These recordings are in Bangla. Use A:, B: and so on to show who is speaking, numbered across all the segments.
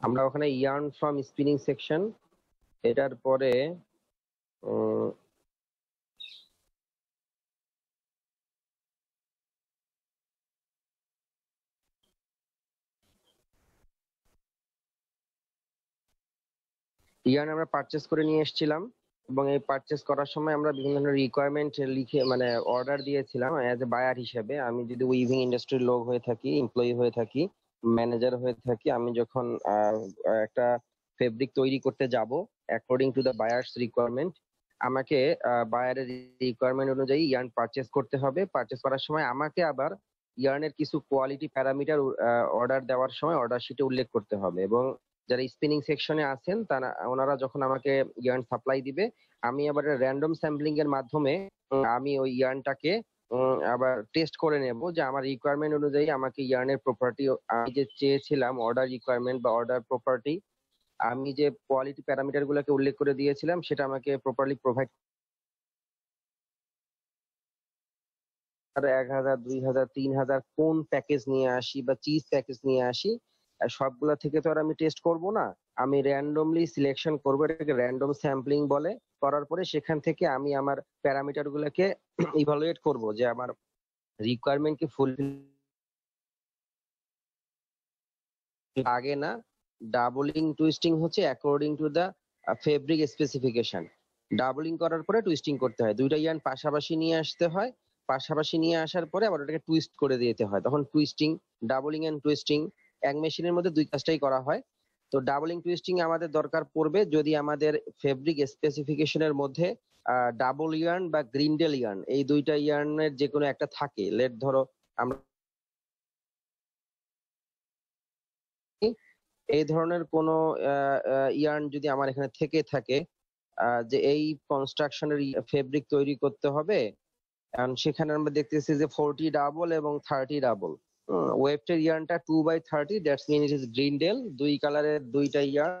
A: আমরা ওখানে ইয়ার্ন ফ্রম স্পিনিং সেকশন এটার পরে ইয়ার্ন আমরা পারচেস করে নিয়ে এসেছিলাম, এবং এই পারচেস করার সময় আমরা বিভিন্ন ধরনের রিকোয়ারমেন্ট লিখে মানে অর্ডার দিয়েছিলাম অ্যাজ এ বায়ার হিসেবে। আমি যদি উইভিং ইন্ডাস্ট্রির লোক হয়ে থাকি এমপ্লয়ি হয়ে থাকি ম্যানেজার হয়ে থাকি, আমি যখন একটা ফেব্রিক তৈরি করতে যাব according to the buyer's requirement আমাকে বায়ারের রিকোয়ারমেন্ট অনুযায়ী ইয়ার্ন পারচেস করতে হবে। পারচেস করার সময় আমাকে আবার ইয়ার্নের কিছু কোয়ালিটি প্যারামিটার অর্ডার দেওয়ার সময় অর্ডার শিটে উল্লেখ করতে হবে এবং যারা স্পিনিং সেকশনে আছেন, তারা, ওনারা যখন আমাকে ইয়ার্ন সাপ্লাই দিবে, আমি আবার র্যান্ডম স্যাম্পলিং এর মাধ্যমে, আমি ওই ইয়ার্নটাকে আবার টেস্ট করে নেব যে আমার রিকোয়ারমেন্ট অনুযায়ী আমাকে ইয়ার্নের প্রপার্টি আমি যে চেয়েছিলাম অর্ডার রিকোয়ারমেন্ট বা অর্ডার প্রপার্টি আমি যে কোয়ালিটি প্যারামিটার গুলোকে উল্লেখ করে দিয়েছিলাম, সেটা আমাকে প্রপারলি প্রোভাইড এক হাজার, দুই হাজার, তিন হাজার কোন প্যাকেজ নিয়ে আসি বা চিজ প্যাকেজ নিয়ে আসি সবগুলা থেকে তো আর আমি টেস্ট করব না। আমি র্যান্ডমলি সিলেকশন করব, এটাকে র্যান্ডম স্যাম্পলিং বলে। করার পরে সেখান থেকে আমি আমার প্যারামিটার গুলোকে ইভালুয়েট করব যে আমার রিকোয়ারমেন্ট কি ফুলফিল আগে না ডাবলিং টুইস্টিং হচ্ছে according to the fabric specification doubling করার পরে টুইস্টিং করতে হয়। দুইটা ইয়ান পাশাপাশি নিয়ে আসতে হয়। পাশাপাশি নিয়ে আসার পরে আবার ওটাকে টুইস্ট করে দিতে হয়। তখন টুইস্টিং ডাবলিং এন্ড টুইস্টিং এক মেশিনের মধ্যে দুই কাজটাই করা হয়। তো ডাবলিং টুইস্টিং আমাদের দরকার পড়বে যদি আমাদের ফেব্রিক স্পেসিফিকেশনের মধ্যে ডাবল ইয়ার্ন বা গ্রিন্ডেল ইয়ার্ন, এই দুইটা ইয়ার্নের যে কোনো একটা থাকে। লেট ধরো আমরা এই ধরনের কোনো ইয়ার্ন যদি আমার এখানে থেকে থাকে যে এই কনস্ট্রাকশনের ফেব্রিক তৈরি করতে হবে সেখানে আমরা দেখতেছি যে ফোরটি ডাবল এবং থার্টি ডাবল। ওয়েবটের ইয়ার্নটা two by thirty that's mean it is গ্রিনডেল দুই কালারের দুইটা ইয়ার্ন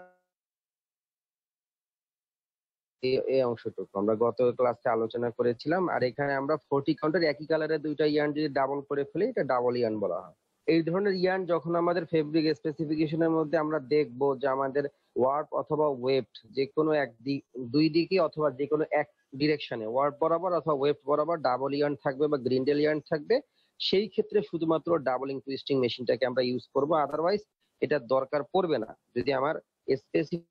A: এই অংশটুকু। আমরা গত ক্লাসে আলোচনা করেছিলাম আর এখানে আমরা ফোরটি কাউন্টার একই কালারের দুইটা ইয়ার্ন যদি ডাবল করে ফেলি এটা ডাবল ইয়ার্ন বলা হয়। এই ধরনের ইয়ার্ন যখন আমাদের ফেব্রিক স্পেসিফিকেশনের মধ্যে আমরা দেখব যে আমাদের ওয়ার্প অথবা ওয়েবড যে কোনো এক দিক দুই দিকে অথবা যে কোনো এক ডিরেকশনে ওয়ার্প বরাবর অথবা ওয়েব বরাবর ডাবল ইয়ার্ন থাকবে বা গ্রিন্ডেল ইয়ার্ন থাকবে। সেই ক্ষেত্রে শুধুমাত্র ডাবলিং টুইস্টিং মেশিনটাকে আমরা ইউজ করব আদারওয়াইজ এটা দরকার পড়বে না। যদি আমার স্পেসিফিক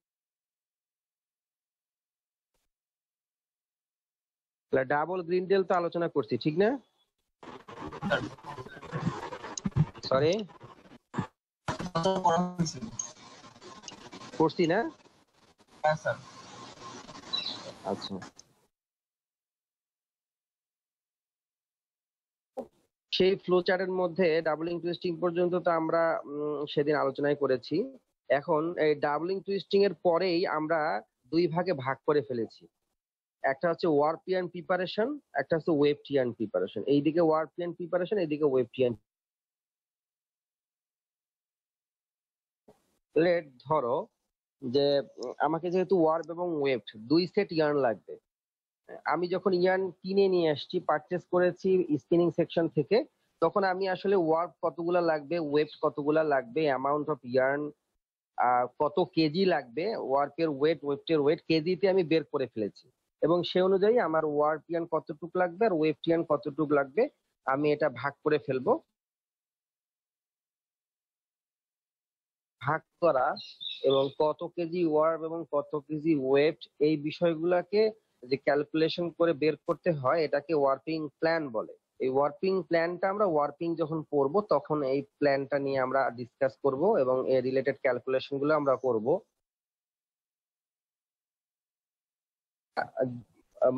A: ডাবল গ্রিন্ডেল তো আলোচনা করছি ঠিক না? সরি করছি না?
B: হ্যাঁ স্যার।
A: আচ্ছা। সেই ফ্লো চার্টের মধ্যে ডাবলিং টুইস্টিং পর্যন্ত তো আমরা সেদিন আলোচনাই করেছি। এখন এই ডাবলিং টুইস্টিং এর পরেই আমরা দুই ভাগে ভাগ করে ফেলেছি। একটা হচ্ছে ওয়ার্পিয়ান প্রিপারেশন একটা হচ্ছে ওয়েবটিয়ান প্রিপারেশন এইদিকে ওয়ার্পিয়ান প্রিপারেশন এইদিকে ওয়েবটিয়ান লেট ধরো যে, আমাকে যেহেতু ওয়ার্প এবং ওয়েব দুই সেট ইয়ার্ন লাগবে। আমি যখন ইয়ার্ন কিনে নিয়ে আসছি পারচেস করেছি স্পিনিং সেকশন থেকে, তখন আমি আসলে ওয়ার্প কতগুলা লাগবে ওয়েব কতগুলা লাগবে অ্যামাউন্ট অফ ইয়ার্ন কত কেজি লাগবে ওয়ার্পের ওয়েট ওয়েবটের ওয়েট কেজিতে আমি বের করে ফেলেছি। এবং সে অনুযায়ী আমার ওয়ার্পিয়ান কতটুক লাগবে আর ওয়েবটিয়ান কতটুক লাগবে, আমি এটা ভাগ করে ফেলব। ভাগ করা এবং কত কেজি ওয়ার্প এবং কত কেজি ওয়েট এই বিষয়গুলোকে যে ক্যালকুলেশন করে বের করতে হয়, এটাকে ওয়ার্পিং প্ল্যান বলে। এই ওয়ার্পিং প্ল্যানটা আমরা ওয়ার্পিং যখন পড়ব তখন এই প্ল্যানটা নিয়ে আমরা ডিসকাস করব এবং এর রিলেটেড ক্যালকুলেশনগুলো আমরা করব।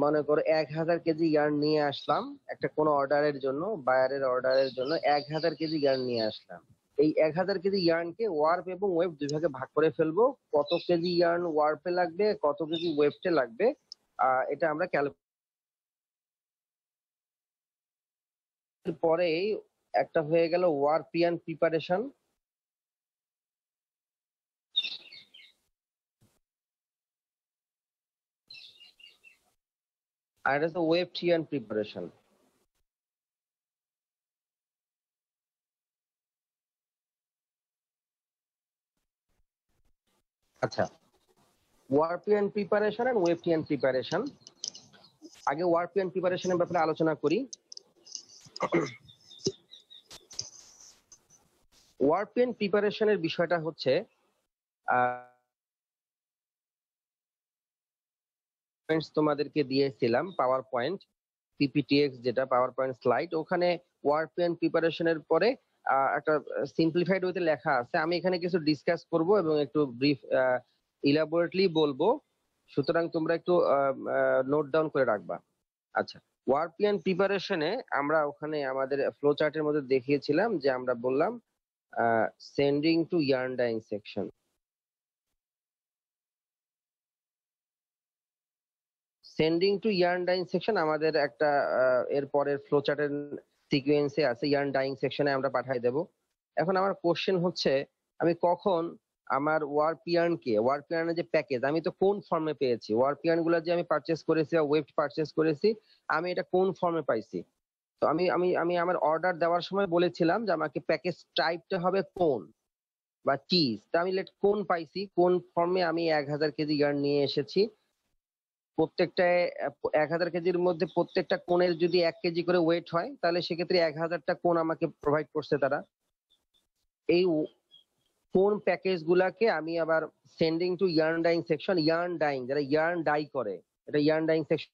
A: মনে করো এক হাজার কেজি ইয়ার্ন নিয়ে আসলাম, একটা কোনো অর্ডারের জন্য বায়ারের অর্ডারের জন্য এক হাজার কেজি ইয়ার্ন নিয়ে আসলাম। এই এক হাজার কেজি ইয়ার্নকে ওয়ার্প এবং ওয়েব দুই ভাগে ভাগ করে ফেলব, কত কেজি ইয়ার্ন ওয়ার্পে লাগবে, কত কেজি ওয়েবটে লাগবে এটা আমরা ক্যালকুলেট পরেই একটা হয়ে গেল ওয়ার্পিয়ান প্রিপারেশন। আর এটা হচ্ছে ওয়েবটিয়ান প্রিপারেশন। আচ্ছা। Warp yarn preparation and weft yarn preparation আগে ওয়ারপিয়ান প্রিপারেশনের ব্যাপারে আলোচনা করি। ওয়ারপিয়ান প্রিপারেশনের বিষয়টা হচ্ছে আহ, তোমাদেরকে দিয়েছিলাম পাওয়ার পয়েন্ট পিপিটিএক্স যেটা পাওয়ার পয়েন্ট স্লাইড ওখানে ওয়ারপিয়ান প্রিপারেশনের পরে আহ, একটা সিম্পলিফাইড ওয়েতে লেখা আছে। আমি এখানে কিছু ডিসকাস করব এবং একটু ব্রিফ ইলাবোরেটলি বলব, সুতরাং তোমরা একটু নোট ডাউন করে রাখবা। আচ্ছা ওয়ারপিয়ান প্রিপারেশনে আমরা ওখানে আমাদের ফ্লো চার্টের মধ্যে দেখিয়েছিলাম যে আমরা বললাম sending to yarn dyeing section sending to yarn dyeing section আমাদের একটা এর পরের ফ্লো চার্টের সিকোয়েন্সে আছে ইয়ার্ন ডাইং সেকশনে আমরা পাঠাই দেব। এখন আমার কোশ্চেন হচ্ছে, আমি কখন আমার ওয়ারপিয়ান কে? ওয়ারপিয়ানের যে প্যাকেজ আমি তো কোন ফর্মে পেয়েছি? ওয়ারপিয়ানগুলো যে আমি পারচেস করেছি বা ওয়েব পারচেস করেছি, আমি এটা কোন ফর্মে পাইছি? তো আমি আমি আমি আমার অর্ডার দেওয়ার সময় বলেছিলাম যে আমাকে প্যাকেজ টাইপটা হবে কোন? বা চিজ তা আমি লেট কোন পাইছি? কোন ফর্মে আমি এক হাজার কেজি ইয়ার্ন নিয়ে এসেছি? প্রত্যেকটায় এক হাজার কেজির মধ্যে প্রত্যেকটা কোণের যদি এক কেজি করে ওয়েট হয়, তাহলে সেক্ষেত্রে এক হাজারটা কোণ আমাকে প্রোভাইড করছে তারা। এই কোন প্যাকেজ গুলাকে আমি আবার sending to yarn dyeing section yarn dyeing যারা ইয়ার্ন ডাই করে এটা ইয়ার্ন ডাইং সেকশন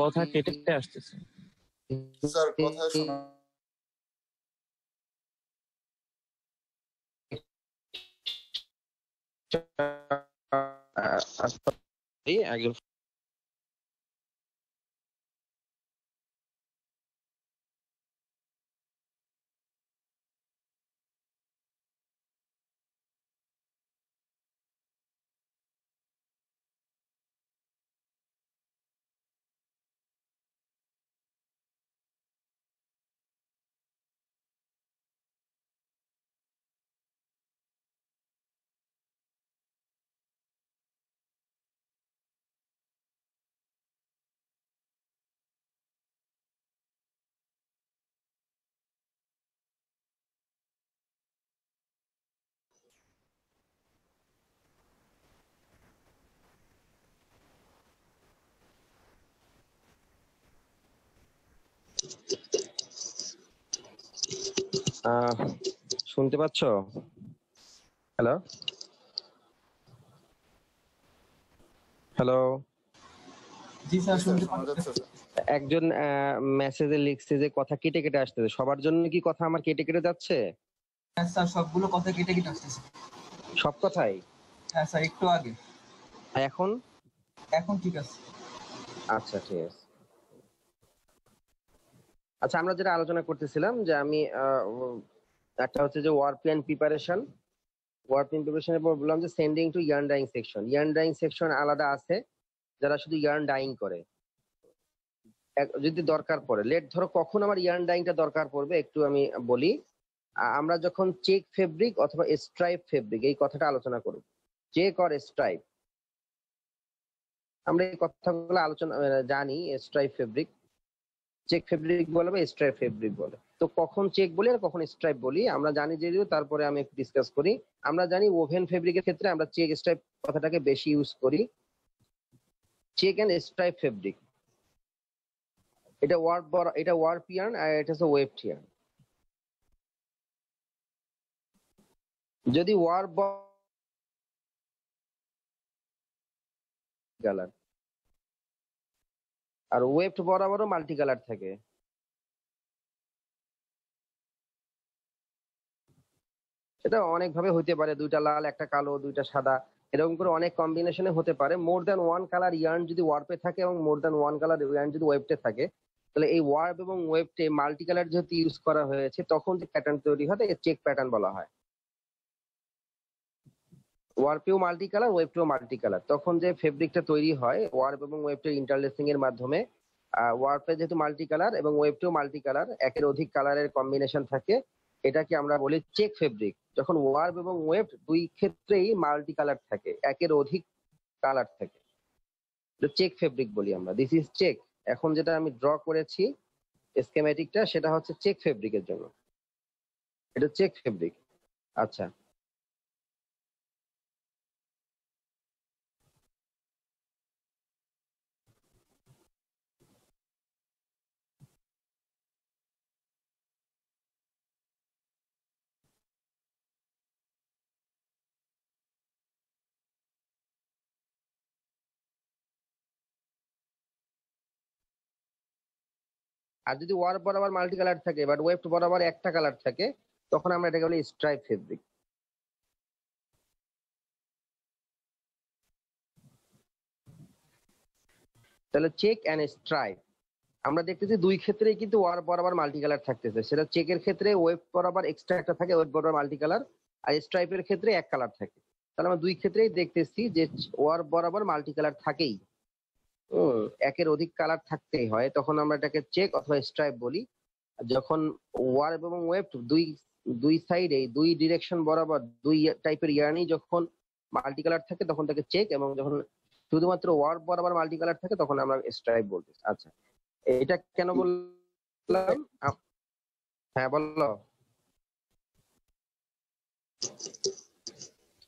B: কথা কেটে কেটে আসতেছে।
C: স্যার কথা শোনা
A: একজন শুনতে পাচ্ছ? হ্যালো হ্যালো
D: জি স্যার শুনতে
C: শোনা যাচ্ছে স্যার।
A: একজন মেসেজে লিখছে যে কথা কেটে কেটে আসতেছে। সবার জন্য কি কথা আমার কেটে কেটে যাচ্ছে?
D: হ্যাঁ স্যার সবগুলো কথা কেটে কেটে আসতেছে।
A: সব কথাই?
D: হ্যাঁ স্যার একটু আগে।
A: এখন?
D: এখন ঠিক আছে।
A: আচ্ছা ঠিক আছে। আচ্ছা আমরা যেটা আলোচনা করতেছিলাম যে আমি একটা হচ্ছে যে ওয়ারপিয়ান প্রিপারেশন ওয়ারপিয়ান প্রিপারেশনের পর বললাম যে sending to yarn dyeing section yarn dyeing section আলাদা আছে, যারা শুধু ইয়ার্ন ডাইং করে। যদি দরকার পড়ে। লেট ধরো কখন আমার ইয়ার্ন ডাইংটা দরকার পড়বে, একটু আমি বলি। আমরা যখন চেক ফেব্রিক অথবা স্ট্রাইপ ফেব্রিক এই কথাটা আলোচনা করব। চেক অর স্ট্রাইপ আমরা এই কথাগুলো আলোচনা জানি স্ট্রাইপ ফেব্রিক চেক ফেব্রিক বলে বা স্ট্রাইপ ফেব্রিক বলে। তো কখন চেক বলি আর কখন স্ট্রাইপ বলি, আমরা জানি যদিও তারপরে আমি একটু ডিসকাস করি। আমরা জানি ওভেন ফেব্রিকের ক্ষেত্রে আমরা চেক স্ট্রাইপ কথাটাকে বেশি ইউজ করি। চেক এন্ড স্ট্রাইপ ফেব্রিক এটা ওয়ার্ড এটা ওয়ার্ড পিয়ার্ন আর এটা হচ্ছে ওয়েব টিয়ার্ন যদি ওয়ার কালার আর ওয়েবড বরাবরও মাল্টি কালার থাকে। সেটা অনেক ভাবে হতে পারে, দুইটা লাল, একটা কালো, দুইটা সাদা। এরকম করে অনেক কম্বিনেশনে হতে পারে। More than one colour yarn যদি ওয়ার্পে থাকে এবং more than one colour yarn যদি ওয়েবটে থাকে, তাহলে এই ওয়ার্প এবং ওয়েবটে মাল্টি কালার যেহেতু ইউজ করা হয়েছে, তখন যে প্যাটার্ন তৈরি হয় চেক প্যাটার্ন বলা হয়। ওয়ার্পেও মাল্টি কালার ওয়েবটেও মাল্টি কালার তখন যে ফেব্রিকটা তৈরি হয় ওয়ার্প এবং ওয়েবটের ইন্টারলেসিং এর মাধ্যমে ওয়ার্পে যেহেতু মাল্টি কালার এবং ওয়েবটেও মাল্টি কালার একের অধিক কালারের কম্বিনেশন থাকে, এটাকে আমরা বলি চেক ফেব্রিক যখন ওয়ার্ব এবং ওয়েব দুই ক্ষেত্রেই মাল্টি কালার থাকে, একের অধিক কালার থাকে। চেক ফেব্রিক বলি আমরা। দিস ইজ চেক এখন যেটা আমি ড্র করেছি স্কেমেটিকটা সেটা হচ্ছে চেক ফেব্রিকের জন্য। এটা চেক ফেব্রিক আচ্ছা। আর যদি ওয়ার বরাবর মাল্টি কালার থাকে বাট ওয়েব বরাবর একটা কালার থাকে, তখন আমরা এটাকে বলি স্ট্রাইপ ফেব্রিক তাহলে চেক অ্যান্ড স্ট্রাইপ আমরা দেখতেছি দুই ক্ষেত্রেই কিন্তু ওয়ার বরাবর মাল্টি কালার থাকতেছে। সেটা চেকের ক্ষেত্রে ওয়েব বরাবর এক্সট্রা একটা থাকে ওয়েব বরাবর মাল্টি কালার আর স্ট্রাইপের ক্ষেত্রে এক কালার থাকে। তাহলে আমরা দুই ক্ষেত্রেই দেখতেছি যে ওয়ার বরাবর মাল্টি কালার থাকেই। একের অধিক কালার থাকতেই হয়। তখন আমরা এটাকে চেক অথবা স্ট্রাইপ বলি। যখন ওয়ার্ব এবং ওয়েব দুই দুই সাইডে দুই ডিরেকশন বরাবর, দুই টাইপের ইয়ার্নি যখন মাল্টি কালার থাকে, তখন তাকে চেক এবং যখন শুধুমাত্র ওয়ার্ব বরাবর মাল্টি কালার থাকে, তখন আমরা স্ট্রাইপ বলতে আচ্ছা এটা কেন বললাম? হ্যাঁ বলল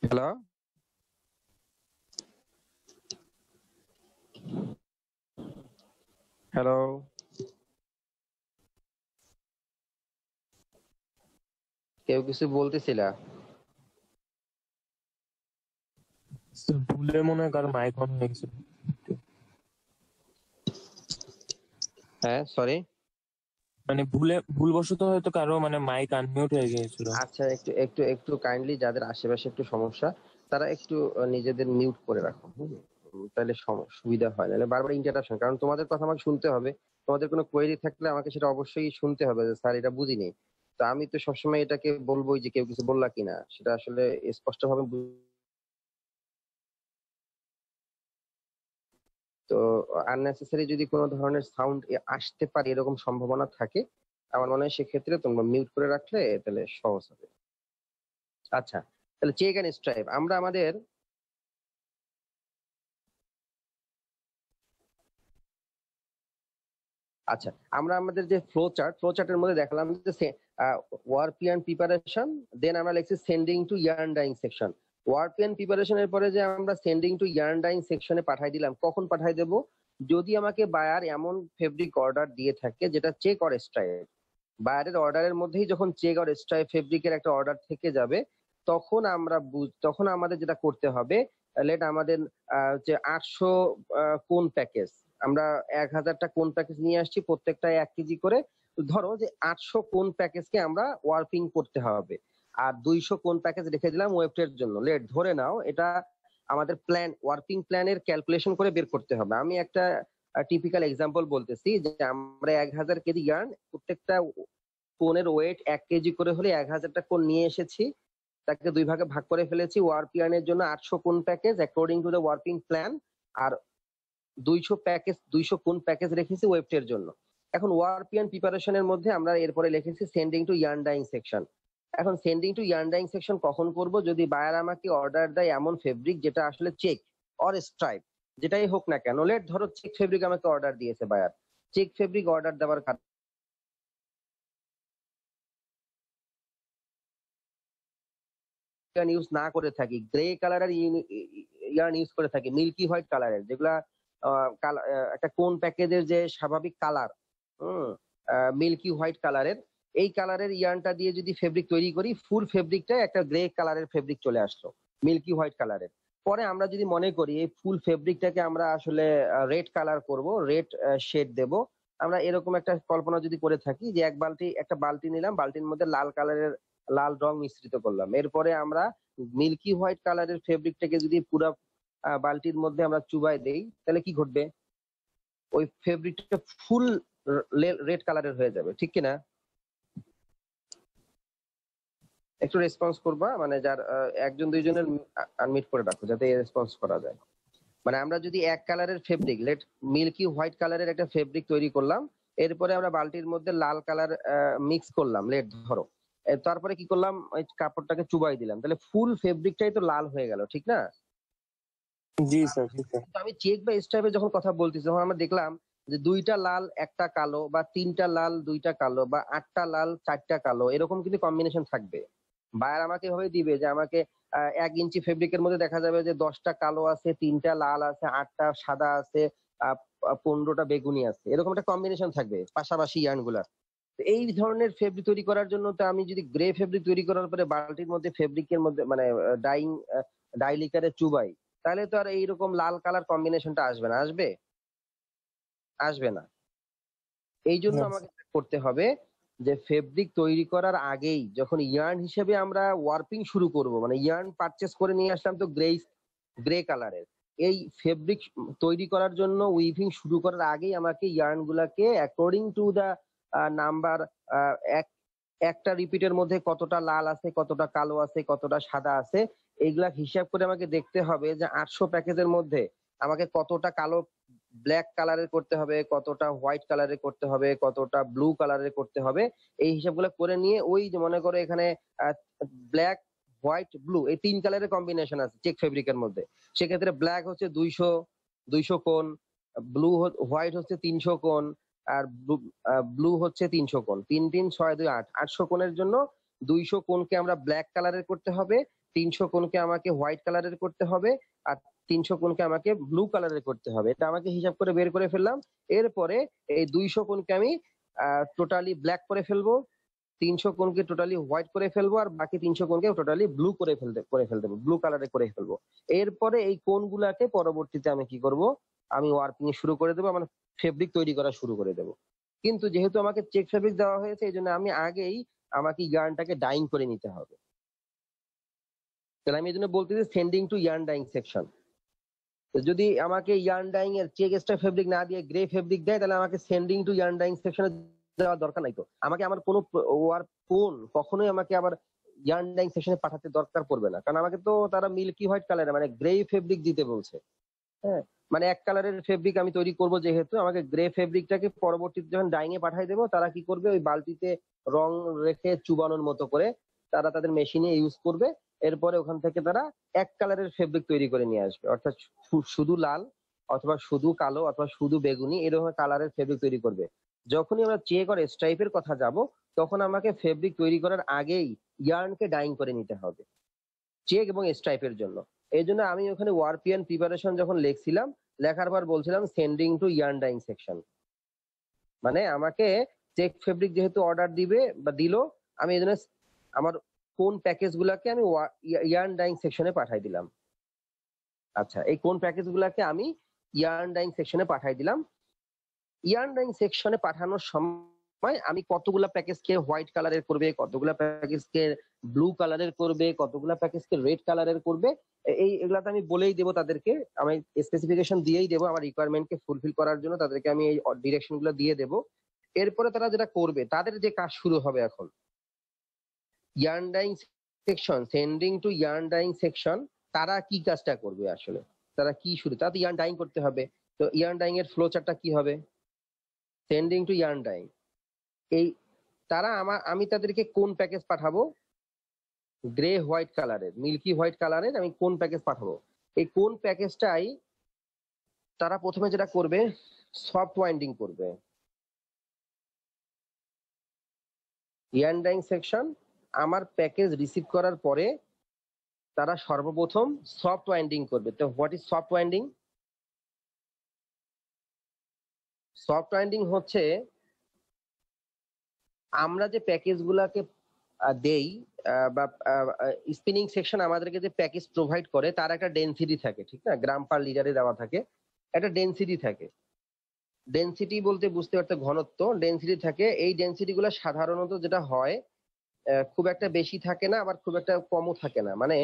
A: হ্যালো হ্যালো কেউ কিছু বলতেছিলা?
B: ভুলে মনে হয় কারও মাইক অন হয়ে গেছিল।
A: হ্যাঁ সরি
B: মানে ভুলে ভুলবশত হয়তো কারও মানে মাইক আনমিউট হয়ে গিয়েছিল।
A: আচ্ছা একটু একটু একটু কাইন্ডলি যাদের আশেপাশে একটু সমস্যা তারা একটু নিজেদের মিউট করে রাখো তাহলে সুবিধা হয়। নাহলে বারবার ইন্টারাপশন কারণ তোমাদের কথা আমাকে শুনতে হবে। তোমাদের কোনো কোয়েরি থাকলে আমাকে সেটা অবশ্যই শুনতে হবে যে, স্যার, এটা বুঝিনি। তো আমি তো সবসময় এটাকে বলবোই যে, কেউ কিছু বললা কিনা? সেটা আসলে স্পষ্টভাবে বু- তো আননেসেসারি যদি কোনো ধরনের সাউন্ড আসতে পারে, এরকম সম্ভাবনা থাকে, আমার মনে হয় সেক্ষেত্রে তোমরা মিউট করে রাখলে তাহলে সহজ হবে। আচ্ছা তাহলে চেক অ্যান্ড স্ট্রাইপ আমরা আমাদের আচ্ছা আমরা আমাদের যে ফ্লো চার্ট ফ্লো চার্টের মধ্যে দেখলাম যে ওয়ারপিয়ান প্রিপারেশন দেন আমরা লিখছি sending to yarn dyeing section warp yarn প্রিপারেশনের পরে যে আমরা সেন্ডিং টু ইয়ার্ন ডাইং সেকশনে পাঠাই দিলাম, কখন পাঠাই দেব? যদি আমাকে বায়ার এমন ফেব্রিক অর্ডার দিয়ে থাকে, যেটা চেক অর স্ট্রাইপ বায়ারের অর্ডারের মধ্যেই যখন চেক অর স্ট্রাইপ ফেব্রিকের একটা অর্ডার থেকে যাবে, তখন আমরা তখন আমাদের যেটা করতে হবে লেট আমাদের যে আটশো কোন প্যাকেজ আমরা এক হাজারটা কোন প্যাকেজ নিয়ে আসছি প্রত্যেকটা এক কেজি করে। ধরো যে আটশো কোন প্যাকেজকে আমরা ওয়ার্পিং করতে হবে। আর দুইশো কোন প্যাকেজ রেখে দিলাম ওয়েবটের জন্য। লেট ধরে নাও, এটা আমাদের প্ল্যান ওয়ার্কিং প্ল্যানের ক্যালকুলেশন করে বের করতে হবে। আমি একটা টিপিক্যাল এক্সাম্পল বলতেছি যে আমরা এক হাজার কেজি ইয়ার্ন প্রত্যেকটা কোনের ওয়েট এক কেজি করে হলে এক হাজারটা কোন নিয়ে এসেছি, তাকে দুই ভাগে ভাগ করে ফেলেছি। ওয়ার্পিয়ানের জন্য আটশো কোন package according to the working plan আর দুইশো প্যাকেজ, দুইশো কোন প্যাকেজ রেখেছি ওয়েবটের জন্য। এখন ওয়ারপিয়ান প্রিপারেশনের মধ্যে আমরা এরপরে লিখেছি sending to yarn dyeing section এখন sending to yarn dyeing section কখন করব? যদি বায়ার আমাকে অর্ডার দেয় এমন ফেব্রিক যেটা আসলে চেক অর স্ট্রাইপ যেটাই হোক না কেন লেট ধরো চেক ফেব্রিক আমাকে অর্ডার দিয়েছে বায়ার চেক ফেব্রিক অর্ডার দেওয়ার কারণে ইউজ না করে থাকি গ্রে কালারের ইয়ার্ন ইউজ করে থাকি মিল্কি হোয়াইট কালারের যেগুলা একটা কোন প্যাকেজের যে স্বাভাবিক কালার হম মিল্কি হোয়াইট কালারের এই কালারের ইয়ার্নটা দিয়ে যদি ফেব্রিক তৈরি করি ফুল ফেব্রিকটা একটা গ্রে কালারের ফেব্রিক চলে আসলো মিল্কি হোয়াইট কালারের পরে আমরা যদি মনে করি, এই ফুল ফেব্রিকটাকে আমরা আসলে রেড কালার করব রেড শেড দেব, আমরা এরকম একটা কল্পনা যদি করে থাকি যে এক বালতি, একটা বালতি নিলাম, বালতির মধ্যে লাল কালারের লাল রং মিশ্রিত করলাম। এরপরে আমরা মিল্কি হোয়াইট কালারের ফেব্রিকটাকে যদি পুরো বালতির মধ্যে আমরা চুবাই দেই, তাহলে কি ঘটবে? ওই ফেব্রিকটা ফুল রেড কালারের হয়ে যাবে, ঠিক কিনা? একটু রেসপন্স করবা মানে যার একজন দুইজনের আনমিট করে রাখো, যাতে রেসপন্স করা যায়। মানে আমরা যদি এক কালারের ফেব্রিক লেট মিল্কি হোয়াইট কালারের একটা ফেব্রিক তৈরি করলাম, এরপরে আমরা বালতির মধ্যে লাল কালার মিক্স করলাম লেট ধরো। তারপরে কি করলাম? ওই কাপড়টাকে চুবাই দিলাম, তাহলে ফুল ফেব্রিকটাই তো লাল হয়ে গেল, ঠিক না?
B: জি
A: আমি চেক বা স্ট্রাইপে যখন কথা বলতেছি যখন আমরা দেখলাম যে দুইটা লাল, একটা কালো বা তিনটা লাল, দুইটা কালো বা আটটা লাল, চারটা কালো, এরকম কিন্তু কম্বিনেশন থাকবে। বায়ার আমাকে এভাবে দিবে যে আমাকে এক ইঞ্চি ফেব্রিকের মধ্যে দেখা যাবে যে দশটা কালো আছে, তিনটা লাল আছে, আটটা সাদা আছে পনেরোটা বেগুনি আছে। এরকম একটা কম্বিনেশন থাকবে, পাশাপাশি ইয়ার্নগুলার তো এই ধরনের ফেব্রিক তৈরি করার জন্য তো আমি যদি গ্রে ফেব্রিক তৈরি করার পরে বালতির মধ্যে ফেব্রিকের মধ্যে মানে ডাইং ডাই লিকারে চুবাই তাহলে তো আর এইরকম লাল কালার কম্বিনেশনটা আসবে না। আসবে? আসবে না। এই জন্য আমাকে করতে হবে যে ফেব্রিক তৈরি করার আগেই যখন ইয়ার্ন হিসেবে আমরা ওয়ার্পিং শুরু করব মানে ইয়ার্ন পারচেস করে নিয়ে আসলাম তো গ্রে গ্রে কালারের এই ফেব্রিক তৈরি করার জন্য উইভিং শুরু করার আগেই আমাকে ইয়ার্ন গুলাকে অ্যাকর্ডিং টু দা নাম্বার এক একটা রিপিটের মধ্যে কতটা লাল আছে কতটা কালো আছে কতটা সাদা আছে এইগুলা হিসাব করে আমাকে দেখতে হবে যে আটশো প্যাকেজের মধ্যে আমাকে কতটা কালো ব্ল্যাক কালারের করতে হবে, কতটা হোয়াইট কালারের করতে হবে, কতটা ব্লু কালারের করতে হবে। এই হিসাবগুলো করে নিয়ে ওই যে মনে করো এখানে ব্ল্যাক, হোয়াইট, ব্লু এই তিন কালারের কম্বিনেশন আছে চেক ফেব্রিকের মধ্যে। সেক্ষেত্রে ব্ল্যাক হচ্ছে দুইশো দুইশো কোন ব্লু হোয়াইট হচ্ছে তিনশো কোন আর ব্লু হচ্ছে তিনশো কোন তিন তিন, ছয়, দুই, আট। আটশো কোণের জন্য দুইশো কোণকে আমরা ব্ল্যাক কালারের করতে হবে। তিনশো কোণকে আমাকে হোয়াইট কালারের করতে হবে আর তিনশো কোণকে আমাকে ব্লু কালারের করতে হবে। এটা আমাকে হিসাব করে বের করে ফেললাম। এরপরে এই দুইশো কোণকে আমি টোটালি ব্ল্যাক করে ফেলব, তিনশো কোণকে টোটালি হোয়াইট করে ফেলব আর বাকি তিনশো কোণকে টোটালি ব্লু করে ফেলতে করে ফেলতে ব্লু কালারে করে ফেলব। এরপরে এই কোণগুলাকে পরবর্তীতে আমি কি করব? আমি ওয়ার্কিং শুরু করে দেবো মানে ফেব্রিক তৈরি করা শুরু করে দেবো। কিন্তু যেহেতু আমাকে চেক ফেব্রিক দেওয়া হয়েছে, এই জন্য আমি আগেই আমাকে ইয়ার্নটাকে ডাইং করে নিতে হবে। তাহলে আমি এই জন্য বলতেছি sending to yarn dyeing section যদি আমাকে ইয়ার্ন ডাইং এর চেক এক্সট্রা ফেব্রিক না দিয়ে গ্রে ফেব্রিক দেয়, তাহলে আমাকে সেন্ডিং টু ইয়ার্ন ডাইং সেকশনে দেওয়ার দরকার নাই তো। আমাকে আমার কোনো ওয়ার কোন কখনোই আমাকে আবার ইয়ার্ন ডাইং সেকশনে পাঠাতে দরকার পড়বে না। কারণ আমাকে তো তারা মিল্কি হোয়াইট কালারে মানে গ্রে ফেব্রিক দিতে বলছে। হ্যাঁ মানে এক কালারের ফেব্রিক আমি তৈরি করব যেহেতু, আমাকে গ্রে ফেব্রিকটাকে পরবর্তীতে যখন ডাইং এ পাঠাই দেবো, তারা কি করবে? ওই বালতিতে রং রেখে চুবানোর মতো করে তারা তাদের মেশিনে ইউজ করবে। এরপরে ওখান থেকে তারা এক কালারের ফেব্রিক তৈরি করে নিয়ে আসবে। অর্থাৎ শুধু লাল অথবা শুধু কালো অথবা শুধু বেগুনি এরকম কালারের ফেব্রিক তৈরি করবে। যখনই আমরা চেক আর স্ট্রাইপের কথা যাব, তখন আমাকে ফেব্রিক তৈরি করার আগেই ইয়ার্নকে ডাইং করে নিতে হবে। চেক এবং স্ট্রাইপের জন্য। এই জন্য আমি ওখানে ওয়ারপিয়ান প্রিপারেশন যখন লিখছিলাম, লেখার পর বলছিলাম sending to yarn dyeing section মানে আমাকে চেক ফেব্রিক যেহেতু অর্ডার দিবে বা দিল, আমি এই জন্য আমার কোন প্যাকেজ গুলাকে আমি ইয়ার্ন ডাইং সেকশনে পাঠাই দিলাম। আচ্ছা এই কোন প্যাকেজ গুলাকে আমি ইয়ার্ন ডাইং সেকশনে পাঠাই দিলাম। ইয়ার্ন ডাইং সেকশনে পাঠানোর সময় আমি কতগুলা প্যাকেজকে হোয়াইট কালারের করবে, কতগুলা প্যাকেজকে ব্লু কালারের করবে, কতগুলা প্যাকেজকে রেড কালারের করবে এই এগুলা তো আমি বলেই দেবো তাদেরকে, আমি স্পেসিফিকেশন দিয়েই দেবো, আমার রিকোয়ারমেন্টকে ফুলফিল করার জন্য তাদেরকে আমি এই ডিরেকশনগুলো দিয়ে দেবো। এরপরে তারা যেটা করবে, তাদের যে কাজ শুরু হবে এখন yarn dyeing section sending to yarn dyeing section তারা কি কাজটা করবে আসলে? তারা কি শুরু, তারা তো ইয়ার্ন ডাইং করতে হবে। তো ইয়ার্ন ডাইং এর ফ্লো চার্টটা কি হবে? সেন্ডিং টু ইয়ার্ন ডাইং এই, তারা আমার আমি তাদেরকে কোন প্যাকেজ পাঠাবো? গ্রে হোয়াইট কালারের মিল্কি হোয়াইট কালারের আমি কোন প্যাকেজ পাঠাবো? এই কোন প্যাকেজটাই তারা প্রথমে যেটা করবে সফট ওয়াইন্ডিং করবে। ইয়ান্ডাইং সেকশন আমার প্যাকেজ রিসিভ করার পরে তারা সর্বপ্রথম সফট ওয়াইন্ডিং করবে। তো what is soft winding soft winding হচ্ছে আমরা যে প্যাকেজ গুলাকে দেই বা স্পিনিং সেকশন আমাদেরকে যে প্যাকেজ প্রোভাইড করে, তার একটা ডেনসিটি থাকে, ঠিক না? গ্রাম পার লিটারে দেওয়া থাকে। একটা ডেনসিটি থাকে। ডেনসিটি বলতে বুঝতে পারতে ঘনত্ব। ডেন্সিটি থাকে। এই ডেন্সিটি গুলো সাধারণত যেটা হয় খুব একটা বেশি থাকে না, আবার খুব একটা কমও থাকে না। মানে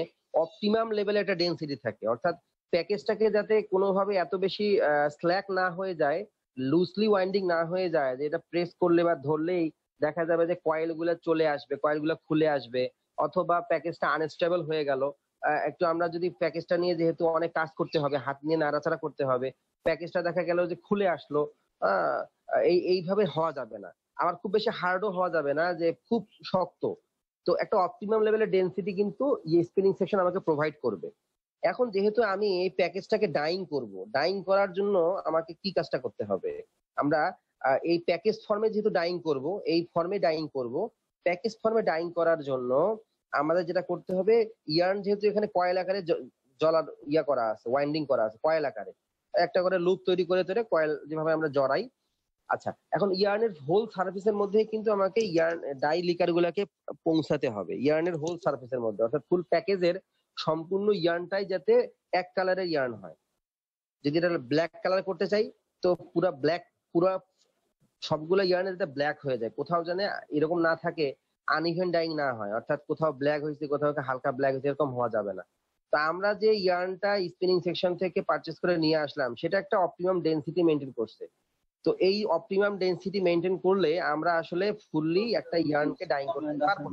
A: অপটিমাম লেভেলে একটা ডেনসিটি থাকে। অর্থাৎ প্যাকেজটাকে যাতে কোনোভাবে এত বেশি স্ল্যাক না হয়ে যায় লুজলি ওয়াইন্ডিং না হয়ে যায়, যে এটা প্রেস করলে বা ধরলেই দেখা যাবে যে কয়েলগুলো চলে আসবে কয়েলগুলো খুলে আসবে, অথবা প্যাকেজটা আনস্টেবল হয়ে গেল। একটু আমরা যদি প্যাকেজটা নিয়ে যেহেতু অনেক কাজ করতে হবে, হাত নিয়ে নাড়াচাড়া করতে হবে, প্যাকেজটা দেখা গেল যে খুলে আসলো এই, এইভাবে হওয়া যাবে না। আবার খুব বেশি হার্ডও হওয়া যাবে না যে খুব শক্ত। তো একটা অপটিমাম লেভেলের ডেনসিটি কিন্তু ইয়ে স্পিনিং সেকশন আমাকে প্রোভাইড করবে। এখন যেহেতু আমি এই প্যাকেজটাকে ডাইং করব ডাইং করার জন্য আমাকে কি কাজটা করতে হবে? আমরা এই প্যাকেজ ফর্মে যেহেতু ডাইং করব, এই ফর্মে ডাইং করব প্যাকেজ ফর্মে ডাইং করার জন্য আমাদের যেটা করতে হবে ইয়ার্ন যেহেতু এখানে কয়েল আকারে জলার ইয়া করা আছে ওয়াইন্ডিং করা আছে কয়েল আকারে। একটা করে লুপ তৈরি করে, তৈরি কয়েল যেভাবে আমরা জড়াই আচ্ছা এখন ইয়ার্নের হোল সার্ফেসের মধ্যে কিন্তু আমাকে ইয়ার্ন ডাই লিকার গুলাকে পৌঁছাতে হবে। ইয়ার্নের হোল সার্ফেসের মধ্যে, অর্থাৎ ফুল প্যাকেজের সম্পূর্ণ ইয়ার্নটাই যাতে এক কালারের ইয়ার্ন হয়। যদি এটা ব্ল্যাক কালার করতে চাই, তো পুরো ব্ল্যাক পুরো সবগুলো ইয়ার্নে যাতে ব্ল্যাক হয়ে যায়। কোথাও যেন এরকম না থাকে আনইভেন ডাইং না হয়। অর্থাৎ কোথাও ব্ল্যাক হয়েছে, কোথাও হালকা ব্ল্যাক হয়েছে, এরকম হওয়া যাবে না। তা আমরা যে ইয়ার্নটা স্পিনিং সেকশন থেকে পারচেস করে নিয়ে আসলাম, সেটা একটা অপটিমাম ডেনসিটি মেনটেন করছে। তো এই অপটিমাম ডেনসিটি মেনটেন করলে আমরা আসলে ফুললি একটা ইয়ার্নকে ডাইং করতে পারব।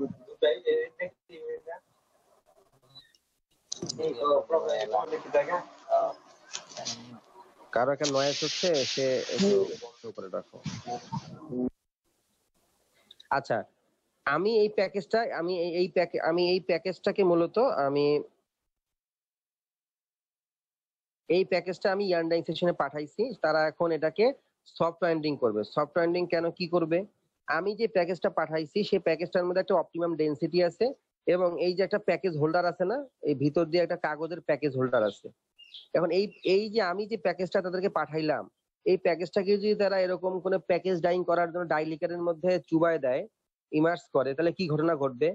A: কারও একটা নয়েজ হচ্ছে সে একটু করে রাখো। আচ্ছা আমি এই প্যাকেজটা আমি এই- প্যাকে আমি এই প্যাকেজটাকে মূলত আমি এই প্যাকেজটা আমি ইয়ান্ডাইং সেকশনে পাঠাইছি। তারা এখন এটাকে সফট ওয়াইন্ডিং করবে। সফট ওয়াইন্ডিং কেন কি করবে? আমি যে প্যাকেজটা পাঠাইছি, সেই প্যাকেজটার মধ্যে একটা অপটিমাম ডেনসিটি আছে এবং এই যে একটা প্যাকেজ হোল্ডার আছে না, এই ভিতর দিয়ে একটা কাগজের প্যাকেজ হোল্ডার আছে। এখন এই এই যে আমি যে প্যাকেজটা তাদেরকে পাঠাইলাম, এই প্যাকেজটাকে যদি তারা এরকম কোনো প্যাকেজ ডাইং করার জন্য ডাইলিকারের মধ্যে চুবায় দেয় ইমার্স করে, তাহলে কি ঘটনা ঘটবে?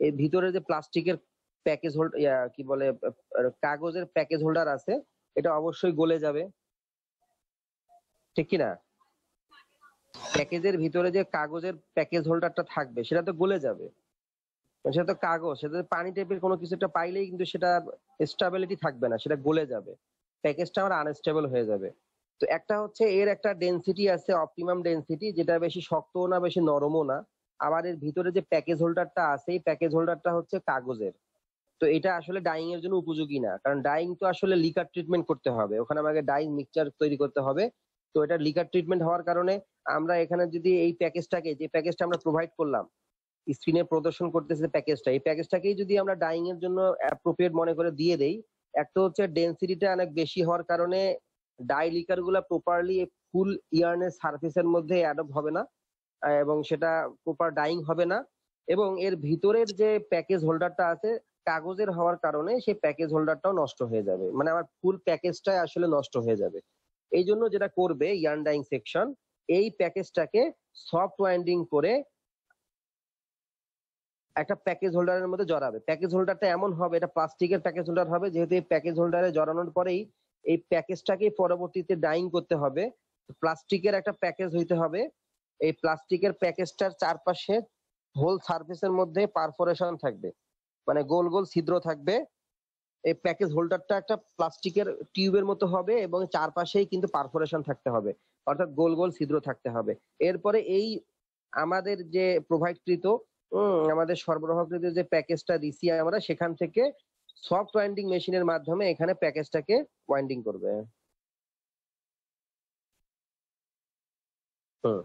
A: এই ভিতরে যে প্লাস্টিকের প্যাকেজ হোল্ড কি বলে কাগজের প্যাকেজ হোল্ডার আছে, এটা অবশ্যই গলে যাবে। ঠিক কি না? প্যাকেজের ভিতরে যে কাগজের প্যাকেজ হোল্ডারটা থাকবে, সেটা তো গলে যাবে। সেটা তো কাগজ, সেটা পানি টাইপের কোনো কিছু একটা পাইলেই কিন্তু সেটা স্টেবিলিটি থাকবে না, সেটা গলে যাবে। প্যাকেজটা আমার আনস্টেবল হয়ে যাবে। তো একটা হচ্ছে এর একটা ডেনসিটি আছে অপটিমাম ডেনসিটি যেটা বেশি শক্তও না, বেশি নরমও না। আবার এর ভিতরে যে প্যাকেজ হোল্ডারটা আছে, এই প্যাকেজ হোল্ডারটা হচ্ছে কাগজের। তো এটা আসলে ডাইং এর জন্য উপযোগী না, কারণ ডাইং তো আসলে লিকার ট্রিটমেন্ট করতে হবে। ওখানে আমাকে ডাইং মিক্সচার তৈরি করতে হবে। তো এটা লিকার ট্রিটমেন্ট হওয়ার কারণে আমরা এখানে যদি এই প্যাকেজটাকে, যে প্যাকেজটা আমরা প্রোভাইড করলাম স্ক্রিনে প্রদর্শন করতেছে প্যাকেজটা, এই প্যাকেজটাকেই যদি আমরা ডাইং এর জন্য অ্যাপ্রোপ্রিয়েট মনে করে দিয়ে দেই একটা হচ্ছে ডেনসিটিটা অনেক বেশি হওয়ার কারণে ডাই লিকারগুলা প্রপারলি ফুল ইয়ার্নের সার্ফেসের মধ্যে অ্যাডপ্ট হবে না, এবং সেটা প্রপার ডাইং হবে না, এবং এর ভিতরের যে প্যাকেজ হোল্ডারটা আছে, কাগজের হওয়ার কারণে সেই প্যাকেজ হোল্ডারটাও নষ্ট হয়ে যাবে। মানে আমার ফুল প্যাকেজটাই আসলে নষ্ট হয়ে যাবে। এই জন্য যেটা করবে ইয়ার্ন ডাইং সেকশন এই প্যাকেজটাকে সফট ওয়াইন্ডিং করে একটা প্যাকেজ হোল্ডারের মধ্যে জড়াবে। প্যাকেজ হোল্ডারটা এমন হবে, এটা প্লাস্টিকের প্যাকেজ হোল্ডার হবে, যেহেতু এই প্যাকেজ হোল্ডারে জড়ানোর পরেই এই প্যাকেজটাকে পরবর্তীতে ডাইং করতে হবে। প্লাস্টিকের একটা প্যাকেজ হইতে হবে। এই প্লাস্টিকের প্যাকেজটার চারপাশে হোল সার্ফেসের মধ্যে পারফোরেশন থাকবে। মানে গোল গোল ছিদ্র থাকবে। এই প্যাকেজ হোল্ডারটা একটা প্লাস্টিকের টিউবের মতো হবে এবং চারপাশেই কিন্তু পারফোরেশন থাকতে হবে। অর্থাৎ গোল গোল ছিদ্র থাকতে হবে। এরপরে এই আমাদের যে প্রোভাইডকৃত আমাদের সরবরাহকৃত যে প্যাকেজটা দিছি আমরা, সেখান থেকে সফট ওয়াইন্ডিং মেশিনের মাধ্যমে এখানে প্যাকেজটাকে ওয়াইন্ডিং করবে। হুম।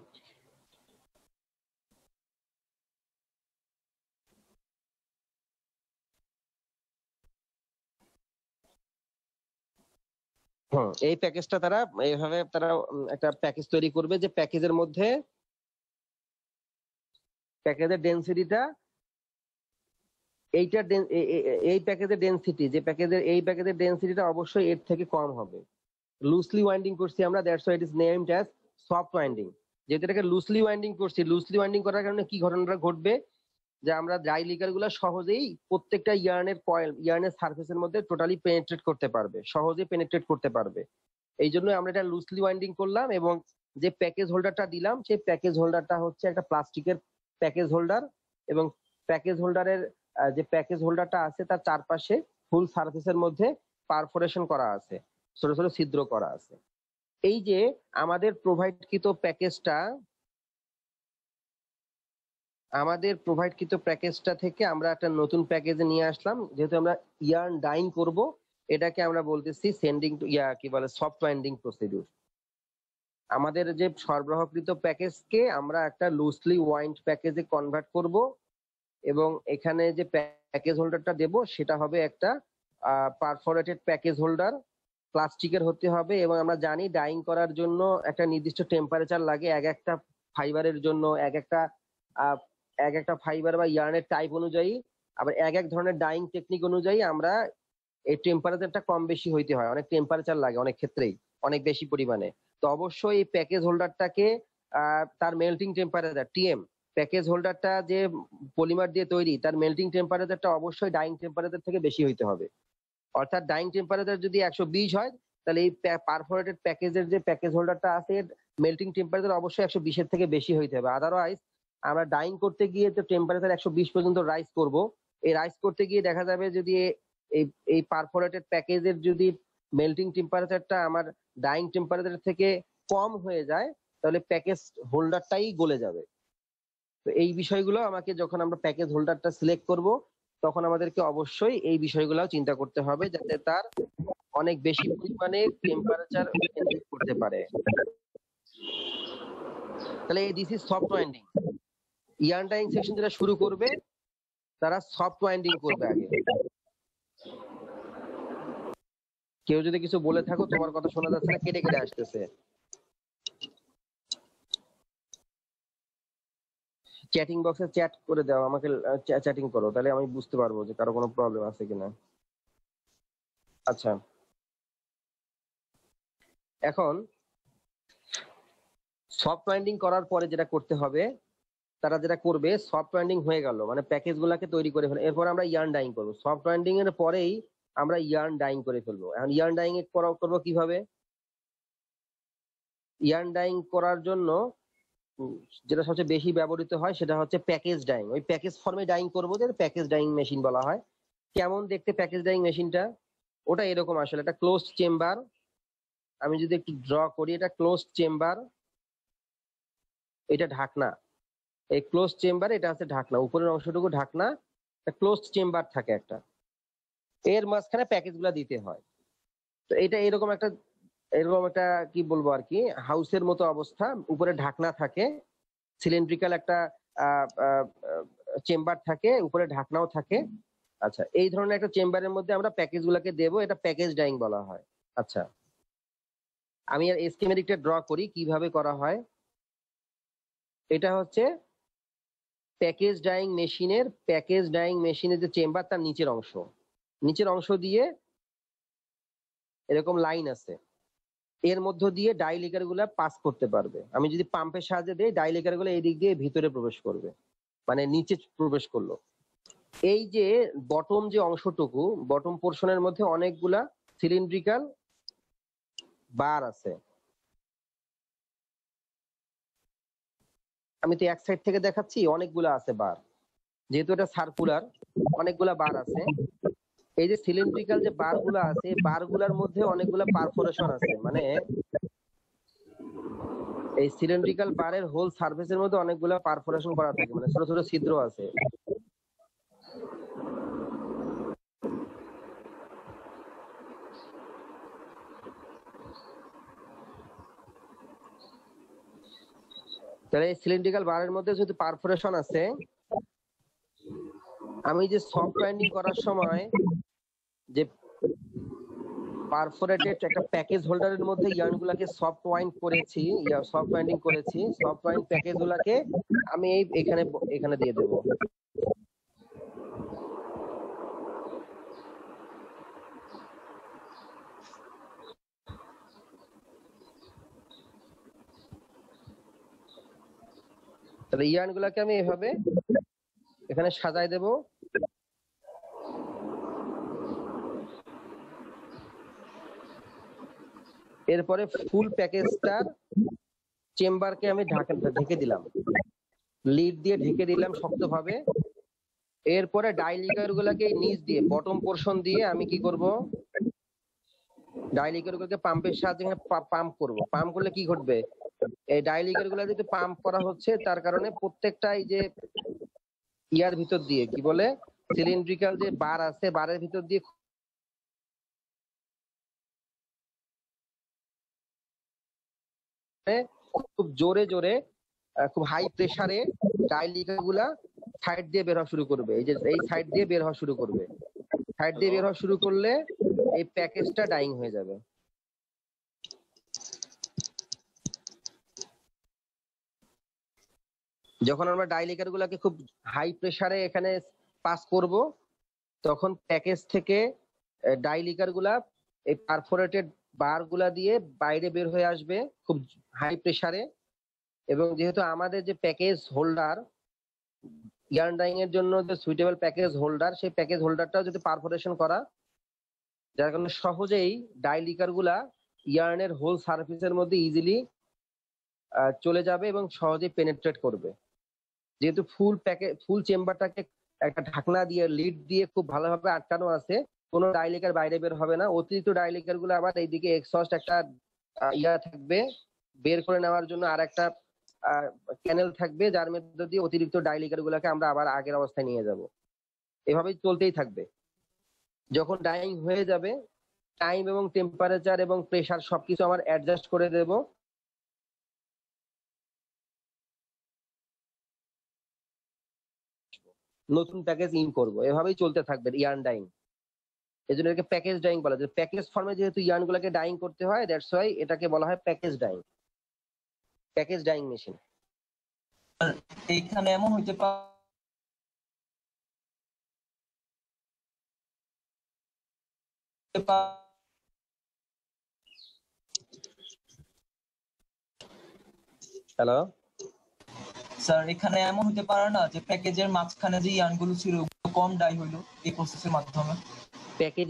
A: এই প্যাকেজটা তারা এইভাবে তারা একটা প্যাকেজ তৈরি করবে যে প্যাকেজের মধ্যে প্যাকেজের ডেন্সিটিটা এইটা এই প্যাকেজের ডেনসিটি যে প্যাকেজের এই প্যাকেজের ডেন্সিটিটা অবশ্যই এর থেকে কম হবে। লুজলি ওয়াইন্ডিং করছি আমরা that's why it is named as soft winding যেহেতু এটাকে লুজলি ওয়াইন্ডিং করছি লুজলি ওয়াইন্ডিং করার কারণে কি ঘটনাটা ঘটবে? যে আমরা ড্রাই লিকারগুলো সহজেই প্রত্যেকটা ইয়ার্নের কয়েল ইয়ার্নের সার্ফেসের মধ্যে টোটালি পেনিট্রেট করতে পারবে সহজেই পেনিট্রেট করতে পারবে। এই জন্য আমরা এটা লুজলি ওয়াইন্ডিং করলাম এবং যে প্যাকেজ হোল্ডারটা দিলাম, সেই প্যাকেজ হোল্ডারটা হচ্ছে একটা প্লাস্টিকের প্যাকেজ হোল্ডার এবং প্যাকেজ হোল্ডারের যে প্যাকেজ হোল্ডারটা আছে তার চারপাশে ফুল সার্ফেসের মধ্যে পারফোরেশন করা আছে, ছোট ছোট ছিদ্র করা আছে। এই যে আমাদের প্রোভাইডকৃত প্যাকেজটা আমাদের প্রোভাইডকৃত প্যাকেজটা থেকে আমরা একটা নতুন প্যাকেজে নিয়ে আসলাম, যেহেতু আমরা ইয়ার্ন ডাইং করব, এটাকে আমরা বলতেছি সেন্ডিং টু, ইয়া, কি বলে, সফট ওয়াইন্ডিং প্রসিডিউর। আমাদের যে সরবরাহকৃত প্যাকেজকে আমরা একটা লুজলি ওয়াইন্ড প্যাকেজে কনভার্ট করব, এবং এখানে যে প্যাকেজ হোল্ডারটা দেব, সেটা হবে একটা পারফোরেটেড প্যাকেজ হোল্ডার। প্লাস্টিকের হতে হবে, এবং আমরা জানি ডাইং করার জন্য একটা নির্দিষ্ট টেম্পারেচার লাগে এক একটা ফাইবারের জন্য, এক একটা এক একটা ফাইবার বা ইয়ার্নের টাইপ অনুযায়ী, আবার এক এক ধরনের ডাইং টেকনিক অনুযায়ী আমরা এই টেম্পারেচারটা কম বেশি হইতে হয়। অনেক টেম্পারেচার লাগে অনেক ক্ষেত্রেই, অনেক বেশি পরিমাণে। তো অবশ্যই এই প্যাকেজ হোল্ডারটাকে তার মেল্টিং টেম্পারেচার টিএম প্যাকেজ হোল্ডারটা যে পলিমার দিয়ে তৈরি, তার মেল্টিং টেম্পারেচারটা অবশ্যই ডাইং টেম্পারেচার থেকে বেশি হইতে হবে। অর্থাৎ ডাইং টেম্পারেচার যদি একশো বিশ হয়, তাহলে এই পারফোরেটেড প্যাকেজের যে প্যাকেজ হোল্ডারটা আছে মেল্টিং টেম্পারেচার অবশ্যই একশো বিশের থেকে বেশি হইতে হবে। আদারওয়াইজ আমরা ডাইং করতে গিয়ে তো টেম্পারেচার একশো বিশ পর্যন্ত রাইজ করব। এই রাইজ করতে গিয়ে দেখা যাবে যদি এই এই পারফোরেটেড প্যাকেজের যদি মেল্টিং টেম্পারেচারটা আমার ডাইং টেম্পারেচার থেকে কম হয়ে যায়, তাহলে প্যাকেজ হোল্ডারটাই গলে যাবে। তো এই বিষয়গুলো আমাকে যখন আমরা প্যাকেজ হোল্ডারটা সিলেক্ট করব, তখন আমাদেরকে অবশ্যই এই বিষয়গুলো চিন্তা করতে হবে যাতে তার অনেক বেশি পরিমাণে টেম্পারেচার করতে পারে। তাহলে this is soft winding yarn dyeing section যেটা শুরু করবে, তারা সফট ওয়াইন্ডিং করবে আগে। কেউ যদি কিছু বলে থাকো, তোমার কথা শোনা যাচ্ছে না, কেটে কেটে আসতেছে। চ্যাটিং বক্সে চ্যাট করে দাও, আমাকে চ্যাটিং করো, তাহলে আমি বুঝতে পারব যে কারও কোনো প্রবলেম আছে কিনা। আচ্ছা। এখন, সফট ওয়াইন্ডিং করার পরে যেটা করতে হবে তারা যেটা করবে সফট ওয়াইন্ডিং হয়ে গেল। মানে প্যাকেজ গুলাকে তৈরি করে ফেলে। এরপর আমরা ইয়ার্ন ডাইং করব। সফট ওয়াইন্ডিং এর পরেই আমরা ইয়ার্ন ডাইং করে ফেলব। এখন ইয়ার্ন ডাইং করব কীভাবে? ইয়ার্ন ডাইং করার জন্য যেটা সবচেয়ে বেশি ব্যবহৃত হয় সেটা হচ্ছে প্যাকেজ ডাইং ওই প্যাকেজ ফর্মে ডাইং করব যে প্যাকেজ ডাইং মেশিন বলা হয়। কেমন দেখতে প্যাকেজ ডাইং মেশিনটা ওটা এরকম আসলে। একটা ক্লোজ চেম্বার আমি যদি একটু ড্র করি, এটা ক্লোজ চেম্বার এটা ঢাকনা। এই ক্লোজ চেম্বার এটা আছে ঢাকনা। উপরের অংশটুকু ঢাকনা ক্লোজ চেম্বার থাকে একটা। এর মাঝখানে প্যাকেজগুলা দিতে হয়। তো এটা এরকম একটা এরকম একটা কি বলব আর কি, হাউসের মতো অবস্থা, উপরে ঢাকনা থাকে সিলিন্ড্রিক্যাল একটা চেম্বার থাকে, উপরে ঢাকনাও থাকে। আচ্ছা এই ধরনের একটা চেম্বারের মধ্যে আমরা প্যাকেজ গুলাকে দেবো, এটা প্যাকেজ ডাইং বলা হয়। আচ্ছা আমি আর স্কিমেটিকটা ড্র করি, কীভাবে করা হয়। এটা হচ্ছে প্যাকেজ ডাইং মেশিনের, প্যাকেজ ডাইং মেশিনের যে চেম্বার তার নিচের অংশ। নিচের অংশ দিয়ে এরকম লাইন আছে। এর মধ্য দিয়ে ডাইলিকারগুলা পাস করতে পারবে। আমি যদি পাম্পের সাহায্যে দিই ডাইলিকারগুলো এই দিক দিয়ে ভিতরে প্রবেশ করবে। মানে নিচে প্রবেশ করল। এই যে বটম যে অংশটুকু বটম পোর্শনের মধ্যে অনেকগুলা সিলিন্ড্রিক্যাল বার আছে। আমি তো এক সাইড থেকে দেখাচ্ছি, অনেকগুলা আছে বার। যেহেতু এটা সার্কুলার অনেকগুলা বার আছে। এই যে সিলিন্ড্রিক্যাল যে বারগুলা আছে বারগুলার মধ্যে অনেকগুলা পারফোরেশন আছে। মানে এই সিলিন্ড্রিক্যাল বারের হোল সার্ফেসের মধ্যে অনেকগুলা পারফোরেশন করা থাকে। মানে ছোট ছোট ছিদ্র আছে। তাহলে সিলিন্ড্রিক্যাল বারের মধ্যে যদি পারফোরেশন আছে, আমি যে সফট ওয়াইন্ডিং করার সময় যে পারফোরেটেড একটা প্যাকেজ হোল্ডারের মধ্যে ইয়ার্ন গুলাকে সফট ওয়াইন্ড করেছি সফট ওয়াইন্ডিং করেছি সফট ওয়াইন্ড প্যাকেজ গুলাকে আমি এই এখানে এখানে দিয়ে দেবো। তাহলে ইয়ার্ন গুলাকে আমি এভাবে এখানে সাজায় দেব। এরপরে ফুল প্যাকেজটার চেম্বারকে আমি ঢাকা, ঢেকে দিলাম। লিড দিয়ে ঢেকে দিলাম শক্তভাবে। এরপরে ডাইলিকার গুলাকে নিচ দিয়ে বটম পোর্শন দিয়ে আমি কি করব? ডাইলিকার গুলোকে পাম্পের সাহায্যে পাম্প করব। পাম্প করলে কি ঘটবে? এই ডাইলিকারগুলো যেহেতু পাম্প করা হচ্ছে, তার কারণে প্রত্যেকটা এই যে ইয়ার ভিতর দিয়ে, কি বলে? সিলিন্ড্রিক্যাল যে বার আছে, বারের ভিতর দিয়ে খুব জোরে জোরে খুব হাই প্রেসারে ডাইলিকারগুলা সাইড দিয়ে বের হওয়া শুরু করবে। এই যে, এই সাইড দিয়ে বের হওয়া শুরু করবে। সাইড দিয়ে বের হওয়া শুরু করলে এই প্যাকেজটা ডাইং হয়ে যাবে। যখন আমরা ডাইলিকার গুলাকে খুব হাই প্রেসারে এখানে পাস করব, তখন প্যাকেজ থেকে ডাইলিকারগুলা এই পারফোরেটেড বারগুলা দিয়ে বাইরে বের হয়ে আসবে খুব হাই প্রেসারে এবং যেহেতু আমাদের যে প্যাকেজ হোল্ডার ইয়ার্ন ডাইং এর জন্য যে সুইটেবল প্যাকেজ হোল্ডার সেই প্যাকেজ হোল্ডারটাও যদি পারফোরেশন করা যার কারণে সহজেই ডাইলিকারগুলা ইয়ার্নের হোল সার্ফেসের মধ্যে ইজিলি চলে যাবে এবং সহজেই পেনেট্রেট করবে। যেহেতু ফুল প্যাকে ফুল চেম্বারটাকে একটা ঢাকনা দিয়ে লিড দিয়ে খুব ভালোভাবে আটকানো আছে, কোনো ডাইলিকার বাইরে বের হবে না। অতিরিক্ত ডাইলিকারগুলো আবার এইদিকে এক্সস্ট একটা ইয়া থাকবে, বের করে নেওয়ার জন্য আর একটা ক্যানেল থাকবে, যার মধ্যে দিয়ে অতিরিক্ত ডাইলিকার গুলাকে আমরা আবার আগের অবস্থায় নিয়ে যাব। এভাবেই চলতেই থাকবে। যখন ডাইং হয়ে যাবে টাইম এবং টেম্পারেচার এবং প্রেশার সবকিছু আমার অ্যাডজাস্ট করে দেব। নতুন প্যাকেজ ইন করব। এভাবেই চলতে থাকবে ইয়ার্ন ডাইং এই জন্য এটাকে প্যাকেজ ডাইং বলা যায়। প্যাকেজ ফর্মে যেহেতু ইয়ার্ন গুলাকে ডাইং করতে হয় দ্যাটস ওয়াই এটাকে বলা হয় package dyeing package dyeing machine
D: এইখানে এমন হইতে পারে
A: হ্যালো
D: স্যার এখানে এমন হতে পারে না যে প্যাকেজের মাঝখানে যে ইয়ানগুলো ছিল কম ডাই হইল এই প্রসেসের মাধ্যমে।
A: প্যাকেজ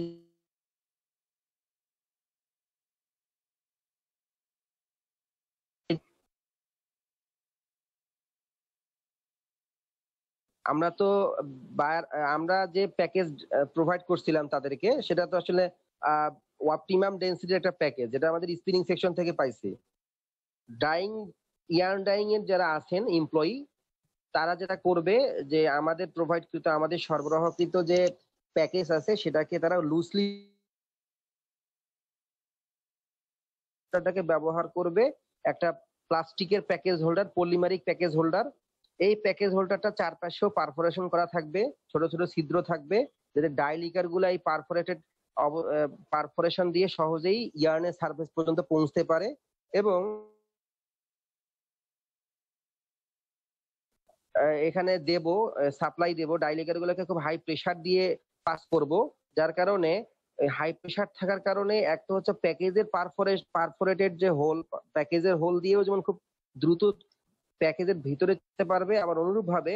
A: আমরা তো আমরা যে প্যাকেজ প্রোভাইড করছিলাম তাদেরকে, সেটা তো আসলে অপটিমাম ডেন্সিটির একটা প্যাকেজ যেটা আমাদের স্পিনিং সেকশন থেকে পাইছি। ডাইং ইয়ার্ন ডাইং এর যারা আছেন এমপ্লয়ি তারা যেটা করবে যে আমাদের প্রোভাইডকৃত আমাদের সরবরাহকৃত যে প্যাকেজ আছে, সেটাকে তারা লুজলি ব্যবহার করবে একটা প্লাস্টিকের package holder polymeric package holder এই প্যাকেজ হোল্ডারটা চারপাশেও পারফোরেশন করা থাকবে, ছোট ছোট ছিদ্র থাকবে, যাতে ডাইলিকারগুলা এই পারফোরেটেড পারফোরেশন দিয়ে সহজেই ইয়ার্নের সার্ফেস পর্যন্ত পৌঁছতে পারে এবং এখানে দেব সাপ্লাই দেব ডাইলিকার গুলোকে খুব হাই প্রেসার দিয়ে পাস করব, যার কারণে হাই প্রেসার থাকার কারণে একটা হচ্ছে প্যাকেজের পারফোরেট পারফোরেটেড যে হোল প্যাকেজের হোল দিয়েও যেমন খুব দ্রুত প্যাকেজের ভিতরে যেতে পারবে, আবার অনুরূপ ভাবে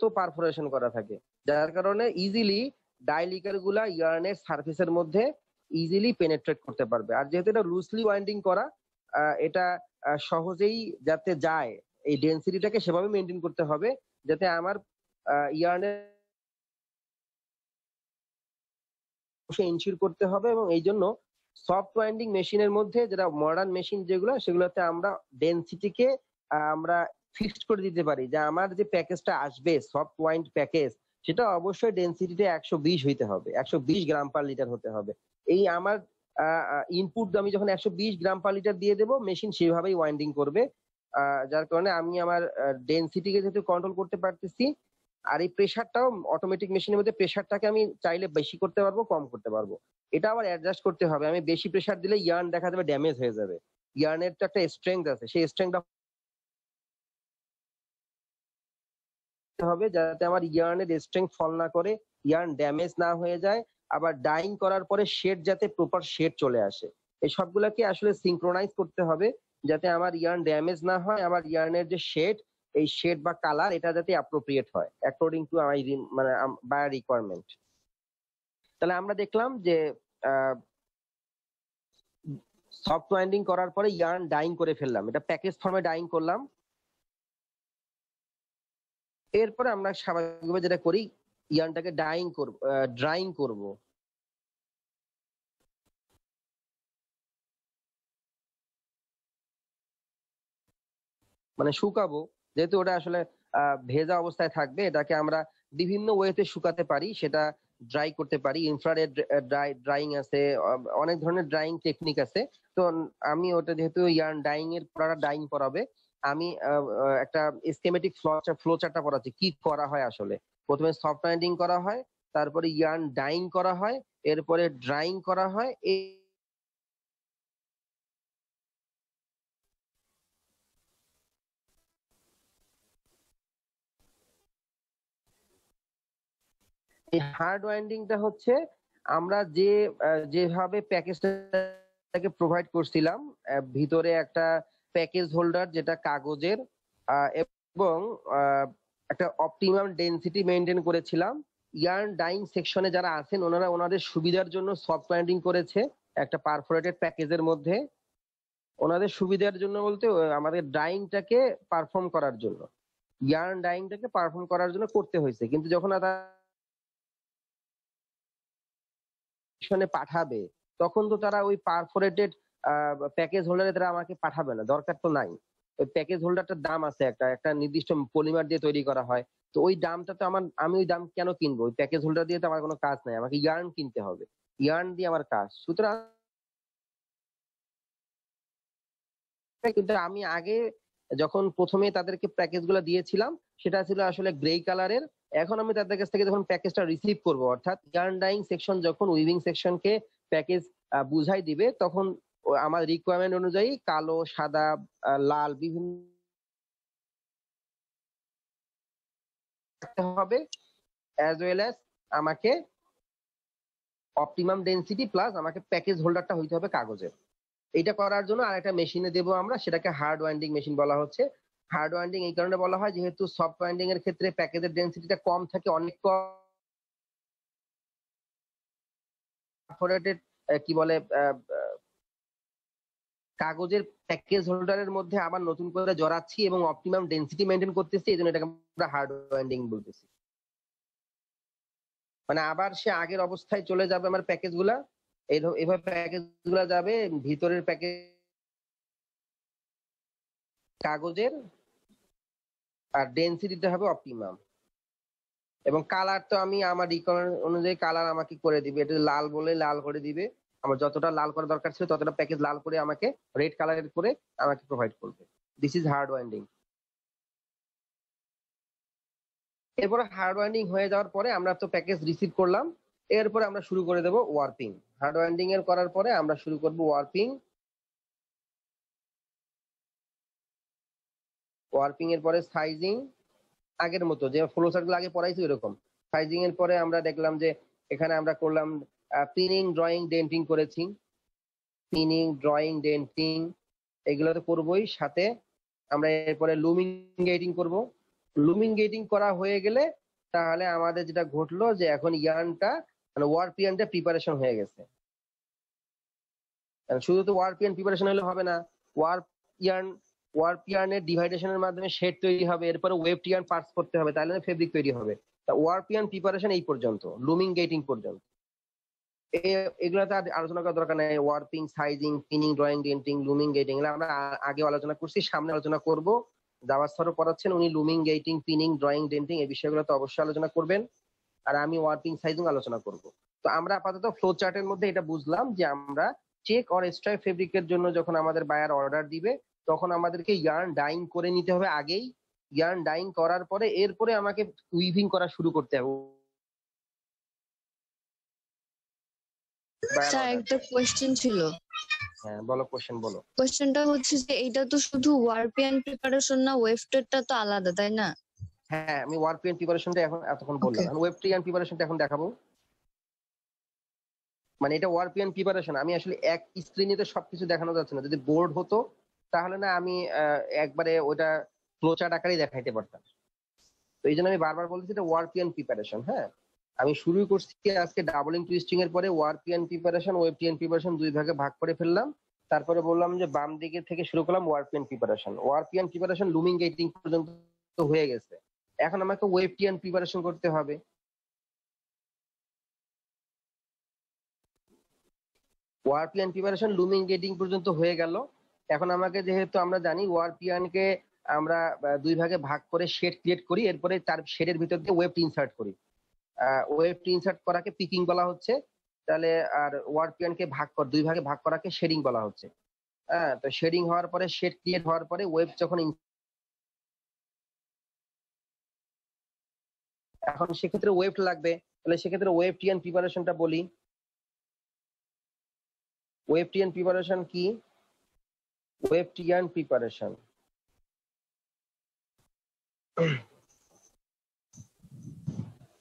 A: তো পারফোরেশন করা থাকে। যার কারণে ইজিলি ডাইলিকারগুলা ইয়ার্নের সার্ফেসের মধ্যে ইজিলি পেনেট্রেট করতে পারবে। আর যেহেতু এটা লুজলি ওয়াইন্ডিং করা এটা সহজেই যাতে যায়, এই ডেন্সিটিটাকে সেভাবে মেনটেন করতে হবে, যাতে আমার ইয়ার্নের ইনশিওর করতে হবে এবং এই জন্য সফট ওয়াইন্ডিং মেশিনের মধ্যে যেটা মডার্ন মেশিন যেগুলো, সেগুলোতে আমরা ডেন্সিটিকে আমরা ফিক্সড করে দিতে পারি। যে আমার যে প্যাকেজটা আসবে সফট ওয়াইন্ড প্যাকেজ সেটা অবশ্যই ডেন্সিটিতে একশো বিশ হইতে হবে। একশো বিশ গ্রাম পার লিটার হতে হবে। এই আমার ইনপুট আমি যখন একশো বিশ গ্রাম পার লিটার দিয়ে দেবো মেশিন সেভাবেই ওয়াইন্ডিং করবে। যার কারণে আমি আমার ডেন্সিটিকে যেহেতু কন্ট্রোল করতে পারতেছি, আর এই প্রেশারটাও অটোমেটিক মেশিনের মধ্যে প্রেশারটাকে আমি চাইলে বেশি করতে পারব, কম করতে পারব। এটা আবার অ্যাডজাস্ট করতে হবে। আমি বেশি প্রেশার দিলে ইয়ার্ন দেখা যাবে ড্যামেজ হয়ে যাবে। ইয়ার্নের তো একটা স্ট্রেংথ আছে। সেই স্ট্রেংথটা হবে যাতে আমার ইয়ার্নের স্ট্রেংথ ফল না করে ইয়ার্ন ড্যামেজ না হয়ে যায়। আবার ডাইং করার পরে শেড যাতে প্রপার শেড চলে আসে। এই সবগুলোকে আসলে সিঙ্ক্রোনাইজ করতে হবে যাতে আমার ইয়ার্ন ড্যামেজ না হয়। আমার ইয়ার্নের যে শেড এই শেড বা কালার এটা যাতে অ্যাপ্রোপ্রিয়েট হয় অ্যাকর্ডিং টু আমার মানে বায়ার রিকোয়ারমেন্ট তাহলে আমরা দেখলাম যে সফট ওয়াইন্ডিং করার পরে ইয়ার্ন ডাইং করে ফেললাম। এটা প্যাকেজ ফর্মে ডাইং করলাম। এরপরে আমরা স্বাভাবিকভাবে যেটা করি ইয়ার্নটাকে ডাইং করব ড্রাইং করব। মানে শুকাবো, যেহেতু ওটা আসলে ভেজা অবস্থায় থাকবে, এটাকে আমরা বিভিন্ন ওয়েতে শুকাতে পারি, সেটা ড্রাই করতে পারি ইনফ্রারেড ড্রাই আছে, অনেক ধরনের ড্রাইং টেকনিক আছে। তো আমি ওটা যেহেতু ইয়ার্ন ডাইং এর পড়াটা ডাইং পড়াবে আমি একটা স্কেমেটিক ফ্লো চার্টটা পড়াচ্ছি কি করা হয় আসলে। প্রথমে সফট বাইন্ডিং করা হয়, তারপরে ইয়ার্ন ডাইং করা হয়, এরপরে ড্রাইং করা হয় এই হার্ড ওয়াইন্ডিংটা হচ্ছে আমরা যে যেভাবে প্যাকেজটাকে প্রোভাইড করছিলাম ভিতরে একটা প্যাকেজ হোল্ডার যেটা কাগজের এবং একটা অপটিমাম ডেনসিটি মেনটেন করেছিলাম। ইয়ার্ন ডাইং সেকশনে যারা আছেন, ওনারা ওনাদের সুবিধার জন্য সফট ওয়াইন্ডিং করেছে একটা পারফোরেটেড প্যাকেজের মধ্যে। ওনাদের সুবিধার জন্য বলতে আমাদের ডাইংটাকে পারফর্ম করার জন্য। ইয়ার্ন ডাইংটাকে পারফর্ম করার জন্য করতে হয়েছে। কিন্তু যখন তারা পাঠাবে, তখন তো তারা ওই পারফোরেটেড প্যাকেজ হোল্ডারে তারা আমাকে পাঠাবে না, দরকার তো নাই। ওই প্যাকেজ হোল্ডারটার দাম আছে একটা একটা নির্দিষ্ট পলিমার দিয়ে তৈরি করা হয়, তো ওই দামটা তো আমার, আমি ওই দাম কেন কিনবো? ওই প্যাকেজ হোল্ডার দিয়ে তো আমার কোনো কাজ নাই, আমাকে ইয়ার্ন কিনতে হবে। ইয়ার্ন দিয়ে আমার কাজ, সুতরাং কিন্তু আমি আগে যখন প্রথমে তাদেরকে প্যাকেজগুলো দিয়েছিলাম, সেটা ছিল আসলে গ্রে কালারের এখন আমি তাদের কাছ থেকে যখন প্যাকেজটা রিসিভ করব, অর্থাৎ ইয়ার্ন ডাইং সেকশন যখন উইভিং সেকশনকে প্যাকেজ বুঝাই দিবে, তখন আমার রিকোয়ারমেন্ট অনুযায়ী কালো, সাদা লাল বিভিন্ন হবে অ্যাজ ওয়েল অ্যাজ আমাকে অপটিমাম ডেনসিটি প্লাস আমাকে প্যাকেজ হোল্ডারটা হইতে হবে কাগজের এটা করার জন্য আরেকটা মেশিনে দেবো আমরা, সেটাকে হার্ড ওয়াইন্ডিং মেশিন বলা হচ্ছে। হার্ড ওয়াইন্ডিং এই কারণে বলা হয়, যেহেতু সফট ওয়াইন্ডিং এর ক্ষেত্রে প্যাকেজের ডেনসিটিটা কম থাকে, অনেক কম কি বলে কাগজের প্যাকেজ হোল্ডারের মধ্যে আবার নতুন করে জড়াচ্ছি এবং অপটিমাম ডেন্সিটি মেনটেন করতেছি, এই জন্য এটাকে আমরা হার্ড ওয়াইন্ডিং বলতেছি। মানে আবার সে আগের অবস্থায় চলে যাবে আমার প্যাকেজগুলা, এই- এভাবে প্যাকেজগুলা যাবে, ভিতরের প্যাকেজ কাগজের আর ডেন্সিটিটা হবে অপটিমাম এবং কালার তো আমি আমার রিকোয়ারমেন্ট অনুযায়ী কালার আমাকে করে দিবে। এটা লাল বলে লাল করে দিবে। আমার যতটা লাল করা দরকার ছিল, ততটা প্যাকেজ লাল করে আমাকে রেড কালারের করে আমাকে প্রোভাইড করবে। দিস ইজ হার্ড ওয়াইন্ডিং এরপরে হার্ড ওয়াইন্ডিং হয়ে যাওয়ার পরে আমরা তো প্যাকেজ রিসিভ করলাম। এরপরে আমরা শুরু করে দেব ওয়ার্পিং হার্ড ওয়াইন্ডিং এর করার পরে আমরা শুরু করব ওয়ার্পিং ওয়ার্পিং এর পরে সাইজিং আগের মতো, যে ফ্লো গুলো আগে পড়াইছি এরকম সাইজিং এর পরে আমরা দেখলাম যে এখানে আমরা করলাম পিনিং ড্রয়িং ডেন্টিং করেছি। পিনিং ড্রয়িং ডেন্টিং এগুলো তো করবোই, সাথে আমরা এরপরে লুমিং গেটিং করব। লুমিং গেটিং করা হয়ে গেলে তাহলে আমাদের যেটা ঘটলো যে এখন ইয়ার্নটা মানে ওয়ারপিয়ানটা প্রিপারেশন হয়ে গেছে। শুধু তো ওয়ারপিয়ান প্রিপারেশন হলে হবে না ওয়ার্প ইয়ার্ন ওয়ার্প ইয়ার্নের ডিভাইডেশনের মাধ্যমে শেড তৈরি হবে, এরপরে ওয়েব টিয়ার্ন পার্স করতে হবে, তাহলে ফেব্রিক তৈরি হবে। তা ওয়ার্প ইয়ার্ন প্রিপারেশন এই পর্যন্ত লুমিং গেটিং পর্যন্ত। এ- এগুলোতে আর আলোচনা করার দরকার নেই warping sizing pinning drawing denting looming gaiting এগুলো আমরা আগে আলোচনা করছি, সামনে আলোচনা করব। স্যারও পড়াচ্ছেন উনি looming gaiting pinning drawing denting এই বিষয়গুলো তো অবশ্যই আলোচনা করবেন। আর আমি ওয়ার্পিং সাইজিং আলোচনা করব। তো আমরা আপাতত ফ্লো চার্টের মধ্যে এটা বুঝলাম যে আমরা চেক অর স্ট্রাইপ ফেব্রিকের জন্য যখন আমাদের বায়ার অর্ডার দিবে তখন আমাদেরকে ইয়ার্ন ডাইং করে নিতে হবে আগেই। ইয়ার্ন ডাইং করার পরে এরপরে আমাকে উইভিং করা শুরু করতে হবে।
E: স্যার একটা কোয়েশ্চেন ছিল।
A: হ্যাঁ বলো কোশ্চেন বলো।
E: কোয়েশ্চেনটা হচ্ছে যে এইটা তো শুধু ওয়ারপিয়ান প্রিপারেশন না ওয়েফটেরটা তো আলাদা তাই না?
A: হ্যাঁ আমি ওয়ার্পিয়ান প্রিপারেশনটা এখন এতক্ষণ বললাম. আমি ওয়েব ট্রিয়ান প্রিপারেশনটা এখন দেখাবো। মানে এটা ওয়ার্পিয়ান প্রিপারেশন আমি আসলে এক স্ক্রিনে তো সবকিছু দেখানো যাচ্ছে না। যদি বোর্ড হতো তাহলে না আমি একবারে ওটা ফ্লোচার্ট আকারেই দেখাইতে পারতাম। তো এই জন্য আমি বারবার বলছি এটা ওয়ার্পিয়ান প্রিপারেশন হ্যাঁ? আমি শুরু করছি আজকে ডাবলিং টুইস্টিং এর পরে ওয়ার্পিয়ান প্রিপারেশন ওয়েবটিয়ান প্রিপারেশন দুই ভাগে ভাগ করে ফেললাম। তারপরে বললাম যে বাম দিকে থেকে শুরু করলাম warp yarn preparation warp yarn preparation looming gaiting পর্যন্ত হয়ে গেছে। এখন আমাকে ওয়েবটিয়ান প্রিপারেশন করতে হবে। ওয়ারপিয়ান প্রিপারেশন লুমিং গেটিং পর্যন্ত হয়ে গেল। এখন আমাকে যেহেতু আমরা জানি ওয়ারপিয়ানকে আমরা দুই ভাগে ভাগ করে শেড ক্রিয়েট করি, এরপরে তার শেডের ভিতর দিয়ে ওয়েব ইনসার্ট করি। ওয়েবটি ইনসার্ট করাকে পিকিং বলা হচ্ছে, তাহলে আর ওয়ারপিয়ানকে ভাগ কর, দুই ভাগে ভাগ করাকে শেডিং বলা হচ্ছে। হ্যাঁ তো শেডিং হওয়ার পরে শেড ক্রিয়েট হওয়ার পরে ওয়েব যখন এখন সেক্ষেত্রে ওয়েব লাগবে, তাহলে সেক্ষেত্রে ওয়েব টিয়ান প্রিপারেশনটা বলি। ওয়েব এন্ড প্রিপারেশন কি? ওয়েব টিএন প্রিপারেশন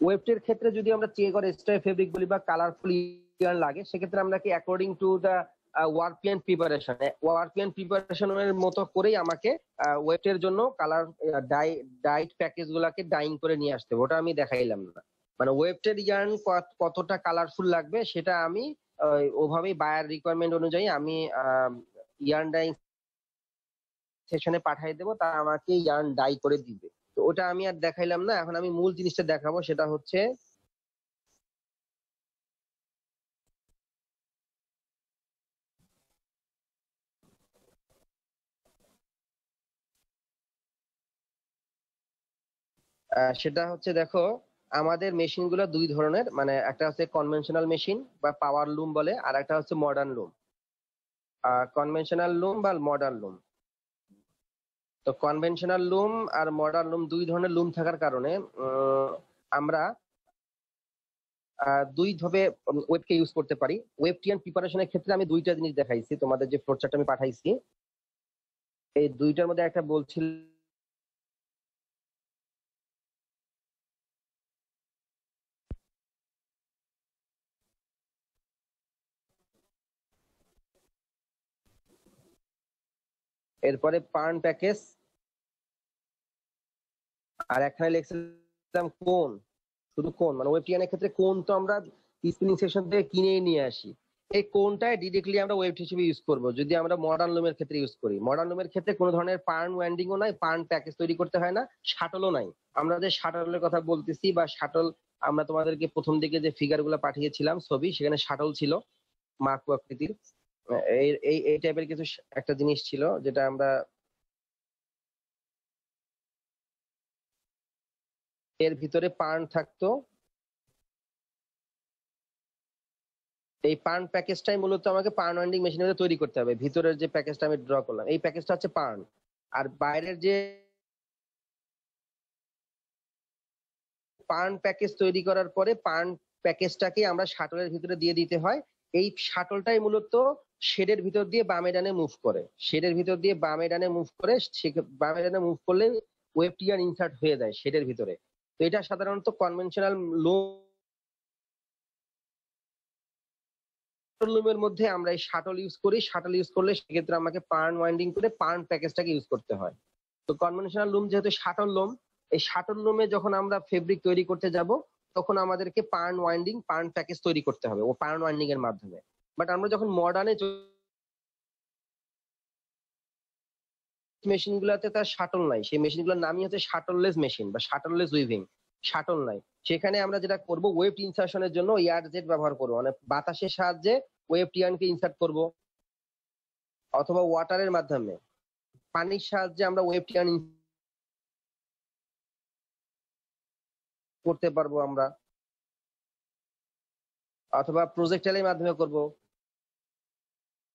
A: ওয়েবটির ক্ষেত্রে যদি আমরা চেক করে স্টাই ফেব্রিক বলি বা কালারফুল ইয়ার লাগে, সেক্ষেত্রে আমরা কি according to the warp yarn preparation warp yarn প্রিপারেশনের মতো করেই আমাকে ওয়েবটের জন্য কালার ডাই ডাইট প্যাকেজ গুলাকে ডাইং করে নিয়ে আসতে হবে। ওটা আমি দেখাইলাম না। মানে ওয়েবটের ইয়ার্ন কতটা কালারফুল লাগবে সেটা আমি ওভাবেই বায়ার রিকোয়ারমেন্ট অনুযায়ী আমি ইয়ার্ন ডাইং সেশনে পাঠিয়ে দেবো, তা আমাকে ইয়ার্ন ডাই করে দিবে। তো ওটা আমি আর দেখাইলাম না, এখন আমি মূল জিনিসটা দেখাবো, সেটা হচ্ছে সেটা হচ্ছে দেখো, আমাদের মেশিনগুলো দুই ধরনের মানে একটা হচ্ছে কনভেনশনাল মেশিন বা পাওয়ার লুম বলে, আর একটা হচ্ছে মডার্ন লুম কনভেনশনাল লুম বা মডার্ন লুম তো কনভেনশনাল লুম আর মডার্ন লুম দুই ধরনের লুম থাকার কারণে আমরা দুই ভাবে ওয়েবকে ইউজ করতে পারি। ওয়েব টিএন প্রিপারেশনের ক্ষেত্রে আমি দুইটা জিনিস দেখাইছি, তোমাদের যে ফ্লোচার্ট আমি পাঠাইছি। এই দুইটার মধ্যে একটা বলছিল এরপরে পার্ন প্যাকেজ। আর একখানে লিখছিলাম কোন? শুধু কোন মানে ওয়েব টিএন এর ক্ষেত্রে কোন তো আমরা স্পিনিং সেকশন থেকে কিনে নিয়ে আসি। এই কোনটাই ডিরেক্টলি আমরা ওয়েব হিসেবে ইউজ করব, যদি আমরা মডার্ন লুমের ক্ষেত্রে ইউজ করি। মডার্ন লুমের ক্ষেত্রে কোনো ধরনের পার্ন ওয়ান্ডিংও নাই, পার্ন প্যাকেজ তৈরি করতে হয় না শাটলও নাই। আমরা যে শাটলের কথা বলতেছি বা শাটল আমরা তোমাদেরকে প্রথম দিকে যে ফিগারগুলো পাঠিয়েছিলাম ছবি, সেখানে শাটল ছিল মাকু আকৃতির এই এই টাইপের কিছু একটা জিনিস ছিল যেটা আমরা এর ভিতরে পান থাকতো। এই পার্ন প্যাকেজটাই মূলত আমাকে পান পার্ন মেশিনে তৈরি করতে হবে। ভিতরের যে প্যাকেজটা আমি ড্র করলাম, এই প্যাকেজটা হচ্ছে পার্ন আর বাইরের যে পার্ন প্যাকেজ তৈরি করার পরে পার্ন প্যাকেজটাকে আমরা শাটলের ভিতরে দিয়ে দিতে হয়। এই শাটলটাই মূলত শেডের ভিতর দিয়ে বামে ডানে মুভ করে। শেডের ভিতর দিয়ে বামে ডানে মুভ করে বামে ডানে মুভ করলে ওয়েব টিয়ার ইনসার্ট হয়ে যায় শেডের ভিতরে। তো এটা সাধারণত কনভেনশনাল লো লুমের মধ্যে আমরা এই শাটল ইউজ করি। শাটল ইউজ করলে সেক্ষেত্রে আমাকে পার্ন ওয়াইন্ডিং করে পার্ন প্যাকেজটাকে ইউজ করতে হয়। তো কনভেনশনাল লুম যেহেতু শাটল লুম এই শাটল লুমে যখন আমরা ফেব্রিক তৈরি করতে যাব, তখন আমাদেরকে পার্ন ওয়াইন্ডিং পার্ন প্যাকেজ তৈরি করতে হবে ও পার্ন ওয়াইন্ডিং এর মাধ্যমে। বাট আমরা যখন মডার্নে মেশিন গুলাতে তার শাটল নাই। সেই মেশিনগুলোর নামই হচ্ছে শাটললেস মেশিন বা শাটললেস উইভিং শাটল নাই। সেখানে আমরা যেটা করব ওয়েব ইনসার্শনের জন্য এয়ার জেট ব্যবহার করব। মানে বাতাসের সাহায্যে ওয়েব টিয়ানকে ইনসার্ট করব, অথবা ওয়াটারের মাধ্যমে। পানির সাহায্যে আমরা ওয়েব টিয়ান করতে পারব আমরা। অথবা প্রজেক্টাইলের মাধ্যমে করব।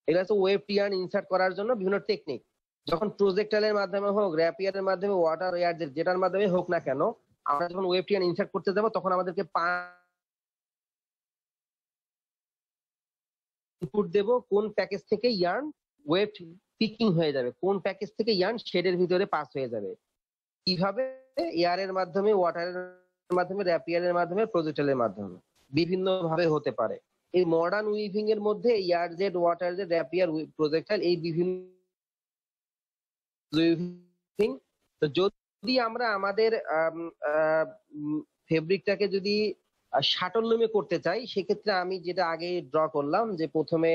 A: এগুলো হচ্ছে ওয়েব টিয়ান ইনসার্ট করার জন্য বিভিন্ন টেকনিক যখন প্রজেক্টাইলের মাধ্যমে হোক র্যাপিয়ারের মাধ্যমে ওয়াটার এয়ার যেটার মাধ্যমে হোক না কেন, আমরা যখন ওয়েব টিয়ান ইনসার্ট করতে যাব, তখন আমাদেরকে ইনপুট দেব কোন প্যাকেজ থেকে ইয়ার্ন ওয়েব পিকিং হয়ে যাবে, কোন প্যাকেজ থেকে ইয়ার্ন শেডের ভিতরে পাস হয়ে যাবে। কীভাবে? এয়ারের মাধ্যমে ওয়াটারের মাধ্যমে র্যাপিয়ারের মাধ্যমে প্রজেক্টাইলের মাধ্যমে। বিভিন্ন ভাবে হতে পারে। এই মডার্ন উইভিং এর মধ্যে air jet water jet rapier projectile এই বিভিন্ন তো যদি আমরা আমাদের ফেব্রিকটাকে যদি শাটল করতে চাই, সেক্ষেত্রে আমি যেটা আগে ড্র করলাম যে প্রথমে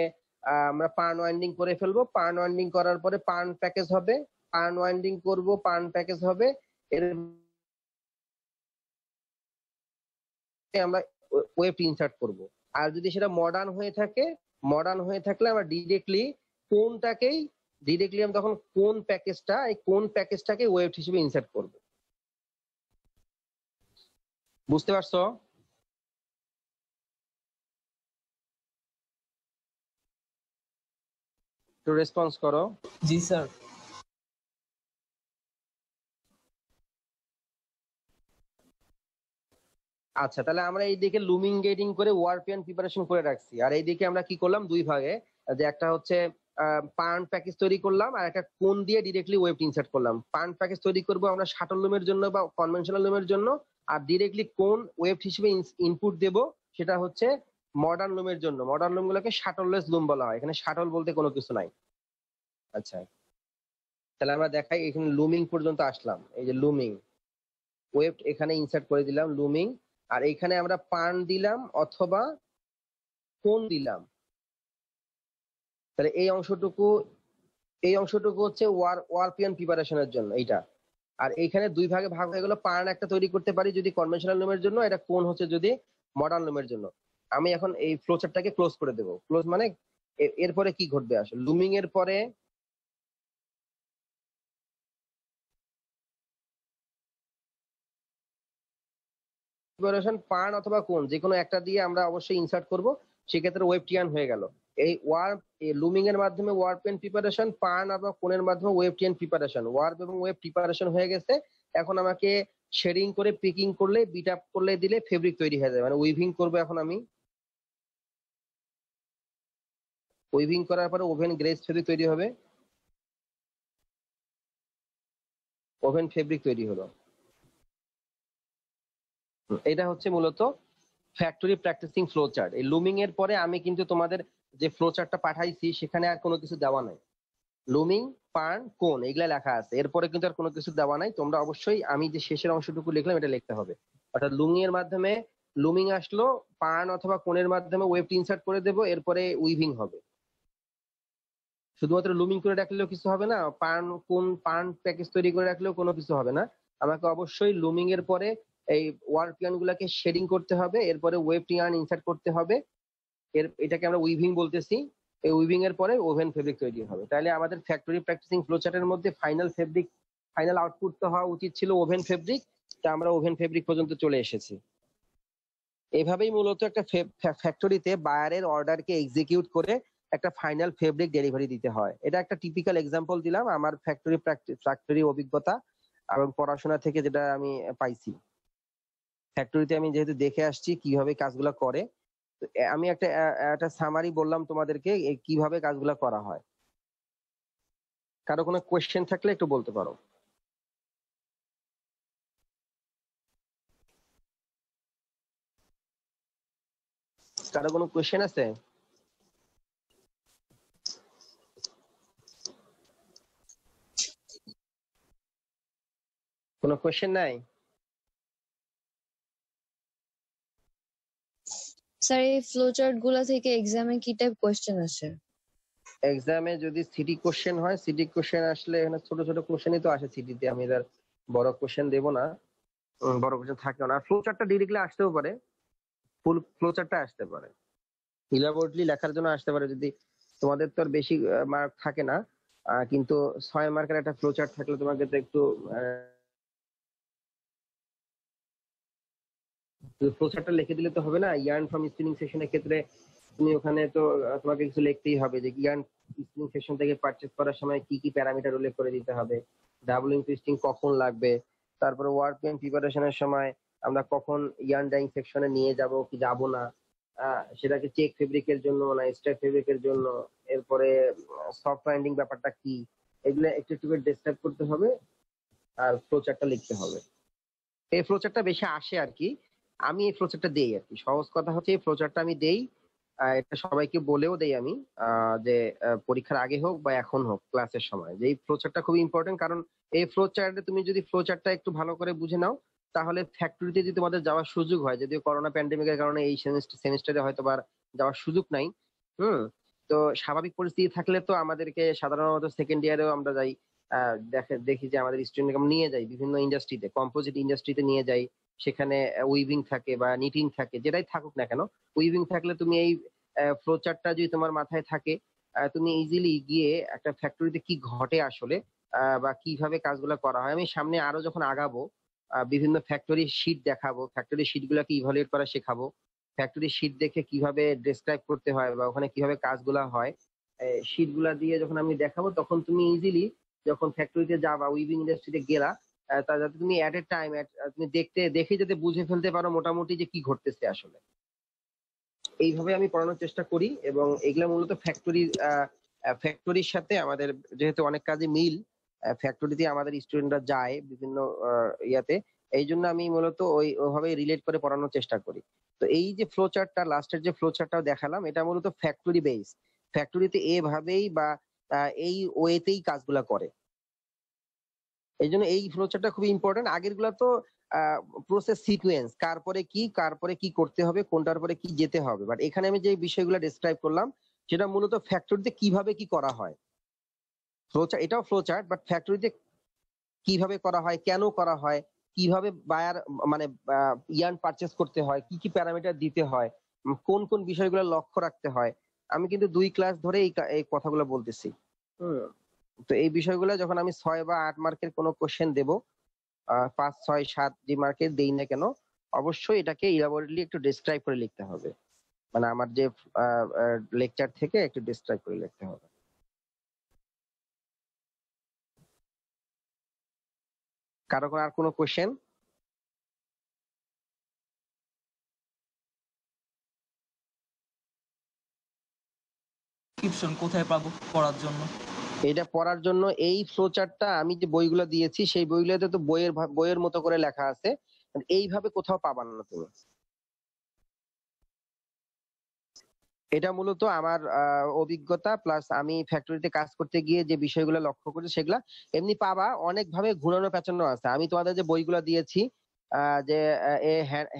A: আমরা পার্ন ওয়াইন্ডিং করে ফেলব। পার্ন ওয়াইন্ডিং করার পরে পার্ন প্যাকেজ হবে। পার্ন ওয়াইন্ডিং করব পার্ন প্যাকেজ হবে। এর আমরা ওয়েব ইনসার্ট করব। আর যদি সেটা মডার্ন হয়ে থাকে মডার্ন হয়ে থাকলে আমরা ডিরেক্টলি কোনটাকেই ডিরেক্টলি আমি তখন কোন প্যাকেজটা, এই কোন প্যাকেজটাকে ওয়েব হিসেবে ইনসার্ট করব। বুঝতে পারছ? একটু রেসপন্স করো।
D: জি স্যার
A: আচ্ছা তাহলে আমরা এইদিকে লুমিং গেটিং করে ওয়ারপিয়ান প্রিপারেশন করে রাখছি। আর এইদিকে আমরা কি করলাম? দুই ভাগে, যে একটা হচ্ছে পার্ন প্যাকেজ তৈরি করলাম, আর একটা কোন দিয়ে ডিরেক্টলি ওয়েব ইনসার্ট করলাম। পার্ন প্যাকেজ তৈরি করব আমরা শাটল লুমের জন্য বা কনভেনশনাল লুমের জন্য, আর ডিরেক্টলি কোন ওয়েব হিসেবে ইনপুট দেব সেটা হচ্ছে মডার্ন লুমের জন্য। মডার্ন লুম গুলোকে শাটললেস লুম বলা হয়। এখানে শাটল বলতে কোনো কিছু নাই। আচ্ছা তাহলে আমরা দেখাই, এখানে লুমিং পর্যন্ত আসলাম। এই যে লুমিং ওয়েব এখানে ইনসার্ট করে দিলাম লুমিং আর এখানে আমরা পান দিলাম অথবা কোন দিলাম। তাহলে এই অংশটুকু এই অংশটুকু হচ্ছে ওয়ার, ওয়ারপিয়ান প্রিপারেশনের জন্য এইটা। আর এইখানে দুই ভাগে ভাগ হয়ে গেল পার্ন একটা তৈরি করতে পারি যদি কনভেনশনাল লুমের জন্য, এটা কোন হচ্ছে যদি মডার্ন লুমের জন্য। আমি এখন এই ফ্লোচারটাকে ক্লোজ করে দেবো। ক্লোজ মানে এরপরে কি ঘটবে আসলে? লুমিং এর পরে প্রিপারেশন পার্ন অথবা কোন যে কোনো একটা দিয়ে আমরা অবশ্যই ইনসার্ট করব, সেক্ষেত্রে ওয়েব টিয়ান হয়ে গেল। এই ওয়ার্প লুমিং এর মাধ্যমে ওয়ার্প পেন প্রিপারেশন পার্ন অথবা কোনের মাধ্যমে ওয়েব টিয়ান প্রিপারেশন ওয়ার্প এবং ওয়েব প্রিপারেশন হয়ে গেছে, এখন আমাকে শেডিং করে পিকিং করলে বিট আপ করলে দিলে ফেব্রিক তৈরি হয়ে যাবে। মানে উইভিং করব এখন আমি। উইভিং করার পরে ওভেন গ্রেস ফেব্রিক তৈরি হবে। ওভেন ফেব্রিক তৈরি হলো। এটা হচ্ছে মূলত ফ্যাক্টরি প্র্যাকটিসিং ফ্লো চার্ট এই লুমিং এর পরে আমি কিন্তু তোমাদের যে ফ্লো চার্টটা পাঠাইছি, সেখানে আর কোনো কিছু দেওয়া নাই। লুমিং পার্ন কোন, এগুলা লেখা আছে। এরপরে কিন্তু আর কোনো কিছু দেওয়া নাই। তোমরা অবশ্যই আমি যে শেষের অংশটুকু লিখলাম, এটা লিখতে হবে। অর্থাৎ লুমিং এর মাধ্যমে লুমিং আসলো পার্ন অথবা কোনের মাধ্যমে ওয়েব ইনসার্ট করে দেবো, এরপরে উইভিং হবে। শুধুমাত্র লুমিং করে রাখলেও কিছু হবে না পার্ন কোন পার্ন প্যাকেজ তৈরি করে রাখলেও কোনো কিছু হবে না। আমাকে অবশ্যই লুমিং এর পরে এই ওয়ার্পিয়ান গুলাকে শেডিং করতে হবে, এরপরে ওয়েব টিয়ান ইনসার্ট করতে হবে, এর, এটাকে আমরা উইভিং বলতেছি, এই উইভিং এর পরে ওভেন ফেব্রিক তৈরি হবে। তাহলে আমাদের ফ্যাক্টরি প্র্যাকটিসিং ফ্লোচার্টের মধ্যে ফাইনাল ফেব্রিক ফাইনাল আউটপুট তো হওয়া উচিত ছিল ওভেন ফেব্রিক তা আমরা ওভেন ফেব্রিক পর্যন্ত চলে এসেছি। এভাবেই মূলত একটা ফ্যাক্টরিতে বায়ারের অর্ডারকে এক্সিকিউট করে একটা ফাইনাল ফেব্রিক ডেলিভারি দিতে হয়। এটা একটা টিপিক্যাল এক্সাম্পল দিলাম, আমার ফ্যাক্টরি ফ্যাক্টরি অভিজ্ঞতা এবং পড়াশোনা থেকে যেটা আমি পাইছি। ফ্যাক্টরিতে আমি যেহেতু দেখে আসছি কীভাবে কাজগুলো করে, তো আমি একটা একটা সামারি বললাম তোমাদেরকে কীভাবে কাজগুলো করা হয়। কারও কোনো কোয়েশ্চেন থাকলে একটু বলতে পারো। কারও কোনো কোয়েশ্চেন আছে? কোনো কোয়েশ্চেন নাই?
E: স্যার এই ফ্লো চার্টগুলা থেকে এক্সামে কি টাইপ কোয়েশ্চেন আসে?
A: এক্সামে যদি সিটি কোশ্চেন হয় সিটি কোশ্চেন আসলে এখানে ছোট ছোট কোশ্চেনই তো আসে সিটিতে আমি এদের বড় কোশ্চেন দেবো না। বড় কোশ্চেন থাকে না। ফ্লো চার্টটা ডিরেক্টলি আসতেও পারে। ফুল ফ্লো চার্টটা আসতে পারে। ইলাবোর্ডলি লেখার জন্য আসতে পারে যদি তোমাদের তো আর বেশি মার্ক থাকে না। কিন্তু ছয় মার্কের একটা ফ্লো চার্ট থাকলে তোমাকে তো একটু ফ্লো চার্টটা লিখে দিলে তো হবে না? ইয়ার্ন ফ্রম স্পিনিং সেশনের ক্ষেত্রে তুমি ওখানে তো তোমাকে কিছু লিখতেই হবে যে ইয়ার্ন স্পিনিং সেকশন থেকে পারচেজ করার সময় কি কি প্যারামিটার উল্লেখ করে দিতে হবে? ডাবলিং টুইস্টিং কখন লাগবে? তারপরে ওয়ার্ক পেন প্রিপারেশনের সময় আমরা কখন ইয়ার্ন ডাইং সেকশনে নিয়ে যাব কি যাব না? সেটাকে চেক ফেব্রিকের জন্য না স্ট্রাইপ ফেব্রিকের জন্য? এরপরে সফট বাইন্ডিং ব্যাপারটা কি? এগুলো একটু একটু করে ডিসক্রাইব করতে হবে আর ফ্লো চার্টটা লিখতে হবে। এই ফ্লো চার্টটা বেশি আসে আর কি। আমি এই ফ্লো চার্টটা দেই আর কি সহজ কথা হচ্ছে এই ফ্লো চার্টটা আমি দেই এটা সবাইকে বলেও দেই আমি যে পরীক্ষার আগে হোক বা এখন হোক ক্লাসের সময়। যে এই ফ্লো চার্টটা খুবই ইম্পর্টেন্ট কারণ এই ফ্লো চার্টে তুমি যদি ফ্লো চার্টটা একটু ভালো করে বুঝে নাও, তাহলে ফ্যাক্টরিতে যদি তোমাদের যাওয়ার সুযোগ হয়, যদিও করোনা প্যান্ডেমিকের কারণে এই সেমিস্টারে হয়তো বা যাওয়ার সুযোগ নাই, হুম, তো স্বাভাবিক পরিস্থিতি থাকলে তো আমাদেরকে সাধারণত সেকেন্ড ইয়ারেও আমরা যাই দেখি যে আমাদের স্টুডেন্ট নিয়ে যাই, বিভিন্ন ইন্ডাস্ট্রিতে কম্পোজিট ইন্ডাস্ট্রিতে নিয়ে যাই সেখানে উইভিং থাকে বা নিটিং থাকে, যেটাই থাকুক না কেন উইভিং থাকলে তুমি এই ফ্লো চার্টটা যদি তোমার মাথায় থাকে তুমি ইজিলি গিয়ে একটা ফ্যাক্টরিতে কি ঘটে আসলে বা কীভাবে কাজগুলো করা হয়, আমি সামনে আরও যখন আগাবো বিভিন্ন ফ্যাক্টরি শিট দেখাবো ফ্যাক্টরি শিট গুলাকে ইভালুয়েট করা শেখাবো ফ্যাক্টরি শিট দেখে কীভাবে ডেসক্রাইব করতে হয় বা ওখানে কীভাবে কাজগুলা হয় শিটগুলা দিয়ে যখন আমি দেখাবো, তখন তুমি ইজিলি যখন ফ্যাক্টরিতে যাবা উইভিং ইন্ডাস্ট্রিতে গেলা তা যাতে তুমি অ্যাট এ টাইম তুমি দেখতে, দেখে যাতে বুঝে ফেলতে পারো মোটামুটি যে কি ঘটতেছে আসলে। এইভাবে আমি পড়ানোর চেষ্টা করি এবং এগুলা মূলত ফ্যাক্টরি ফ্যাক্টরির সাথে আমাদের যেহেতু অনেক কাজে মিল ফ্যাক্টরিতে আমাদের স্টুডেন্টরা যায় বিভিন্ন ইয়াতে। এই জন্য আমি মূলত ওই ওইভাবে রিলেট করে পড়ানোর চেষ্টা করি। তো এই যে ফ্লো চার্টটা লাস্টের যে ফ্লো চার্টটাও দেখালাম, এটা মূলত ফ্যাক্টরি বেস ফ্যাক্টরিতে এভাবেই বা এই ওয়েতেই কাজগুলা করে। এই জন্য এই ফ্লো চার্টটা খুবই ইম্পর্টেন্ট আগেরগুলা তো প্রসেস সিকোয়েন্স কার পরে কি, কার পরে কি করতে হবে, কোনটার পরে কি যেতে হবে। বাট এখানে আমি যে বিষয়গুলো ডিসক্রাইব করলাম, সেটা মূলত ফ্যাক্টরিতে কীভাবে কি করা হয়। ফ্লো চার্ট এটাও ফ্লো চার্ট বাট ফ্যাক্টরিতে কীভাবে করা হয়, কেন করা হয়, কীভাবে বায়ার মানে ইয়ান পারচেস করতে হয়, কি কি প্যারামিটার দিতে হয় কোন কোন বিষয়গুলো লক্ষ্য রাখতে হয়। আমি কিন্তু দুই ক্লাস ধরে এই কথাগুলো বলতেছি। তো এই বিষয়গুলো যখন আমি ছয় বা আট মার্কের কোনো কোশ্চেন দেব পাঁচ, ছয়, সাত যে মার্কের দেই না কেন, অবশ্যই এটাকে ইলাবোরেটলি একটু ডিসক্রাইব করে লিখতে হবে। মানে আমার যে লেকচার থেকে একটু ডিসক্রাইব করে লিখতে হবে। কারও কোনো আর কোনো কোশ্চেন
D: কোথায় পাবো পড়ার জন্য?
A: এটা পড়ার জন্য এই ফ্লো চার্টটা আমি যে বইগুলো দিয়েছি, সেই বইগুলোতে তো বইয়ের বইয়ের মতো করে লেখা আছে। এইভাবে কোথাও পাবা না তুমি। এটা মূলত আমার অভিজ্ঞতা প্লাস আমি ফ্যাক্টরিতে কাজ করতে গিয়ে যে বিষয়গুলো লক্ষ্য করি সেগুলা এমনি পাবা অনেক ভাবে ঘুরানো পেঁচানো আছে। আমি তোমাদের যে বইগুলো দিয়েছি যে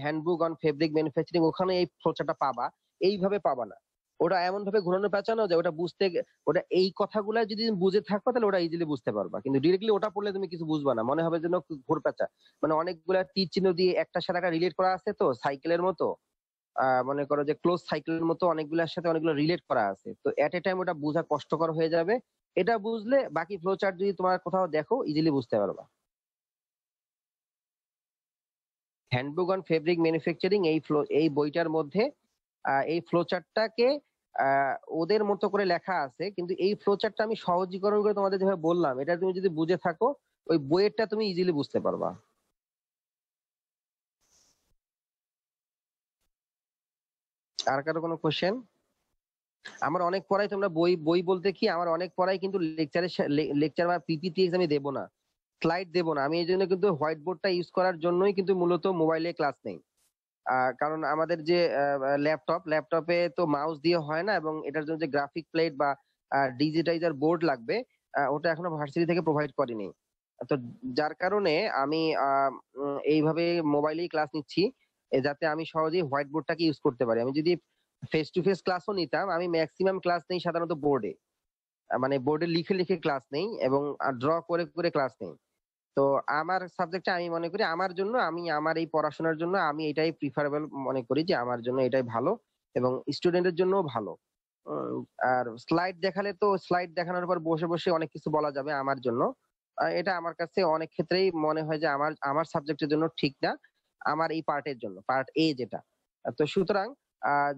A: হ্যান্ডবুক অন ফেব্রিক ম্যানুফ্যাকচারিং ওখানে এই ফ্লোচারটা পাবা। এইভাবে পাবা না। ওটা এমন ভাবে ঘুরানো পেঁচানো যে ওটা বুঝতে ওটা এই কথাগুলা যদি বুঝে থাকো, তাহলে ওটা ইজিলি বুঝতে পারবা। কিন্তু ডিরেক্টলি ওটা পড়লে তুমি কিছু বুঝবা না। মনে হবে যেন ঘোর পেঁচা। মানে অনেকগুলা তীর চিহ্ন দিয়ে একটা সাথে রিলেট করা আছে তো সাইকেলের মতো? মনে করো যে ক্লোজ সাইকেলের মতো অনেকগুলোর সাথে অনেকগুলো রিলেট করা আছে। তো এট এ টাইম ওটা বোঝা কষ্টকর হয়ে যাবে। এটা বুঝলে বাকি ফ্লো চার্ট যদি তোমার কোথাও দেখো ইজিলি বুঝতে পারবা। হ্যান্ডবুক অন ফেব্রিক ম্যানুফ্যাকচারিং এই ফ্লো এই বইটার মধ্যে এই ফ্লো চার্টটাকে ওদের মতো করে লেখা আছে, কিন্তু এই ফ্লো চার্টটা আমি সহজীকরণ করে তোমাদের যেভাবে বললাম, এটা তুমি যদি বুঝে থাকো, ওই বইয়েরটা তুমি ইজিলি বুঝতে পারবা। আর কারও কোনো কোশ্চেন আমার অনেক পড়াই তোমরা বই বই বলতে কি, আমার অনেক পড়াই কিন্তু লেকচারের লেকচার বা পিপিটি আমি দেবো না স্লাইড দেবো না। আমি এই জন্য কিন্তু হোয়াইট বোর্ডটা ইউজ করার জন্যই কিন্তু মূলত মোবাইলে ক্লাস নেই। কারণ আমাদের যে ল্যাপটপ ল্যাপটপে তো মাউস দিয়ে হয় না এবং এটার জন্য যে গ্রাফিক প্লেট বা ডিজিটাইজার বোর্ড লাগবে ওটা এখনও ভার্সিটি থেকে প্রোভাইড করেনি। তো যার কারণে আমি এইভাবে মোবাইলেই ক্লাস নিচ্ছি যাতে আমি সহজেই হোয়াইট বোর্ডটাকে ইউজ করতে পারি। আমি যদি ফেস টু ফেস ক্লাসও নিতাম, আমি ম্যাক্সিমাম ক্লাস নেই সাধারণত বোর্ডে মানে বোর্ডে লিখে লিখে ক্লাস নেই এবং ড্র করে করে ক্লাস নেই। তো আমার সাবজেক্টটা আমি মনে করি আমার জন্য, আমি আমার এই পড়াশোনার জন্য আমি এটাই প্রিফারেবল মনে করি যে আমার জন্য এটাই ভালো এবং স্টুডেন্টের জন্য ভালো। আর স্লাইড দেখালে তো স্লাইড দেখানোর পর বসে বসে অনেক কিছু বলা যাবে আমার জন্য। এটা আমার কাছে অনেক ক্ষেত্রেই মনে হয় যে আমার আমার সাবজেক্টের জন্য ঠিক না, আমার এই পার্টের জন্য পার্ট এ যেটা। তো সুতরাং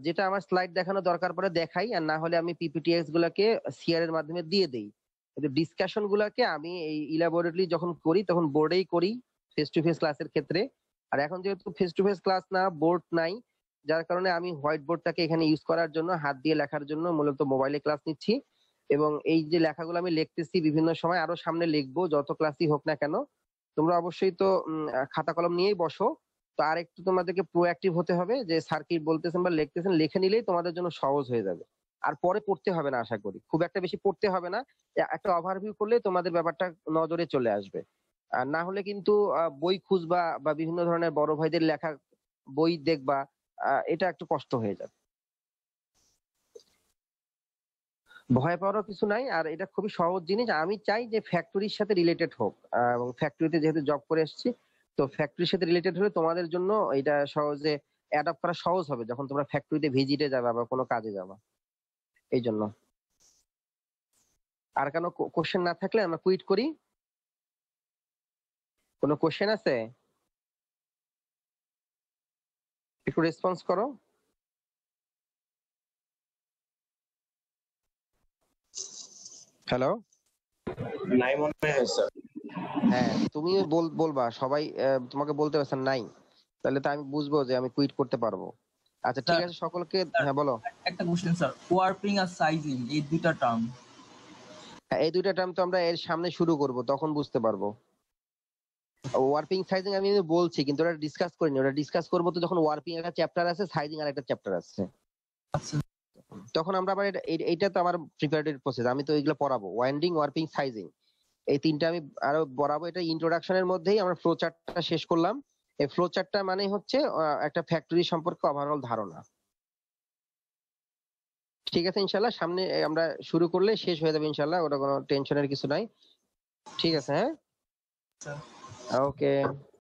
A: যেটা আমার স্লাইড দেখানো দরকার পড়ে দেখাই, আর না হলে আমি পিপিটিএক্স গুলাকে সিআর এর মাধ্যমে দিয়ে দেই। ডিসকাশন গুলাকে আমি এই ইলাবোরেটলি যখন করি, তখন বোর্ডেই করি ফেস টু ফেস ক্লাসের ক্ষেত্রে। আর এখন যেহেতু ফেস টু ফেস ক্লাস না বোর্ড নাই, যার কারণে আমি হোয়াইট বোর্ডটাকে এখানে ইউজ করার জন্য, হাত দিয়ে লেখার জন্য মূলত মোবাইলে ক্লাস নিচ্ছি। এবং এই যে লেখাগুলো আমি লিখতেছি বিভিন্ন সময়, আরও সামনে লিখব, যত ক্লাসই হোক না কেন। তোমরা অবশ্যই তো খাতা কলম নিয়েই বসো। তো আর একটু তোমাদেরকে প্রোঅ্যাক্টিভ হতে হবে যে সার্কিট বলতেছেন বা লিখতেছেন, লিখে নিলেই তোমাদের জন্য সহজ হয়ে যাবে। আর পরে পড়তে হবে না, আশা করি। খুব একটা বেশি পড়তে হবে না। একটা ওভারভিউ করলে তোমাদের ব্যাপারটা নজরে চলে আসবে। আর না হলে কিন্তু বই খুঁজবা বা বিভিন্ন ধরনের বড় ভাইদের লেখা বই দেখবা এটা একটু কষ্ট হয়ে যাবে। ভয় পাওয়ারও কিছু নাই, আর এটা খুবই সহজ জিনিস। আমি চাই যে ফ্যাক্টরির সাথে রিলেটেড হোক এবং ফ্যাক্টরিতে যেহেতু জব করে এসেছি, তো ফ্যাক্টরির সাথে রিলেটেড হলে তোমাদের জন্য এটা সহজে অ্যাডাপ্ট করা সহজ হবে, যখন তোমরা ফ্যাক্টরিতে ভিজিটে যাবা বা কোনো কাজে যাবা। এই জন্য আর কোনো কোশ্চেন না থাকলে আমরা কুইট করি। কোনো কোশ্চেন আছে? একটু রেসপন্স করো। হ্যালো
F: নাই মনে হয় স্যার
A: হ্যাঁ তুমি বল বলবা সবাই তোমাকে বলতে পারছেন নাই। তাহলে তো আমি বুঝব যে আমি কুইট করতে পারব। আচ্ছা ঠিক আছে সকলকে হ্যাঁ বলো।
D: একটা কোশ্চেন স্যার ওয়ার্পিং আর সাইজিং এই দুইটা টার্ম
A: হ্যাঁ, এই দুইটা টার্ম তো আমরা এর সামনে শুরু করব তখন বুঝতে পারব। ওয়ার্পিং সাইজিং আমি বলছি কিন্তু ওটা ডিসকাস করিনি। ওটা ডিসকাস করব তো যখন ওয়ার্পিং একটা চ্যাপ্টার আছে সাইজিং আর একটা চ্যাপ্টার আছে।
D: আচ্ছা।
A: তখন আমরা আবার এটা- তো আমার প্রিপারেটরি প্রসেস আমি তো এগুলো পড়াবো। ওয়াইন্ডিং ওয়ার্পিং সাইজিং এই তিনটা আমি আরও পড়াবো এটা ইন্ট্রোডাকশনের মধ্যেই আমরা ফ্লো চার্টটা শেষ করলাম। এই ফ্লো চার্টটা মানে হচ্ছে একটা ফ্যাক্টরি সম্পর্কে ওভারঅল ধারণা। ঠিক আছে ইনশাল্লাহ সামনে আমরা শুরু করলে শেষ হয়ে যাবে ইনশাল্লাহ ওটা কোনো টেনশনের কিছু নাই। ঠিক আছে হ্যাঁ? ওকে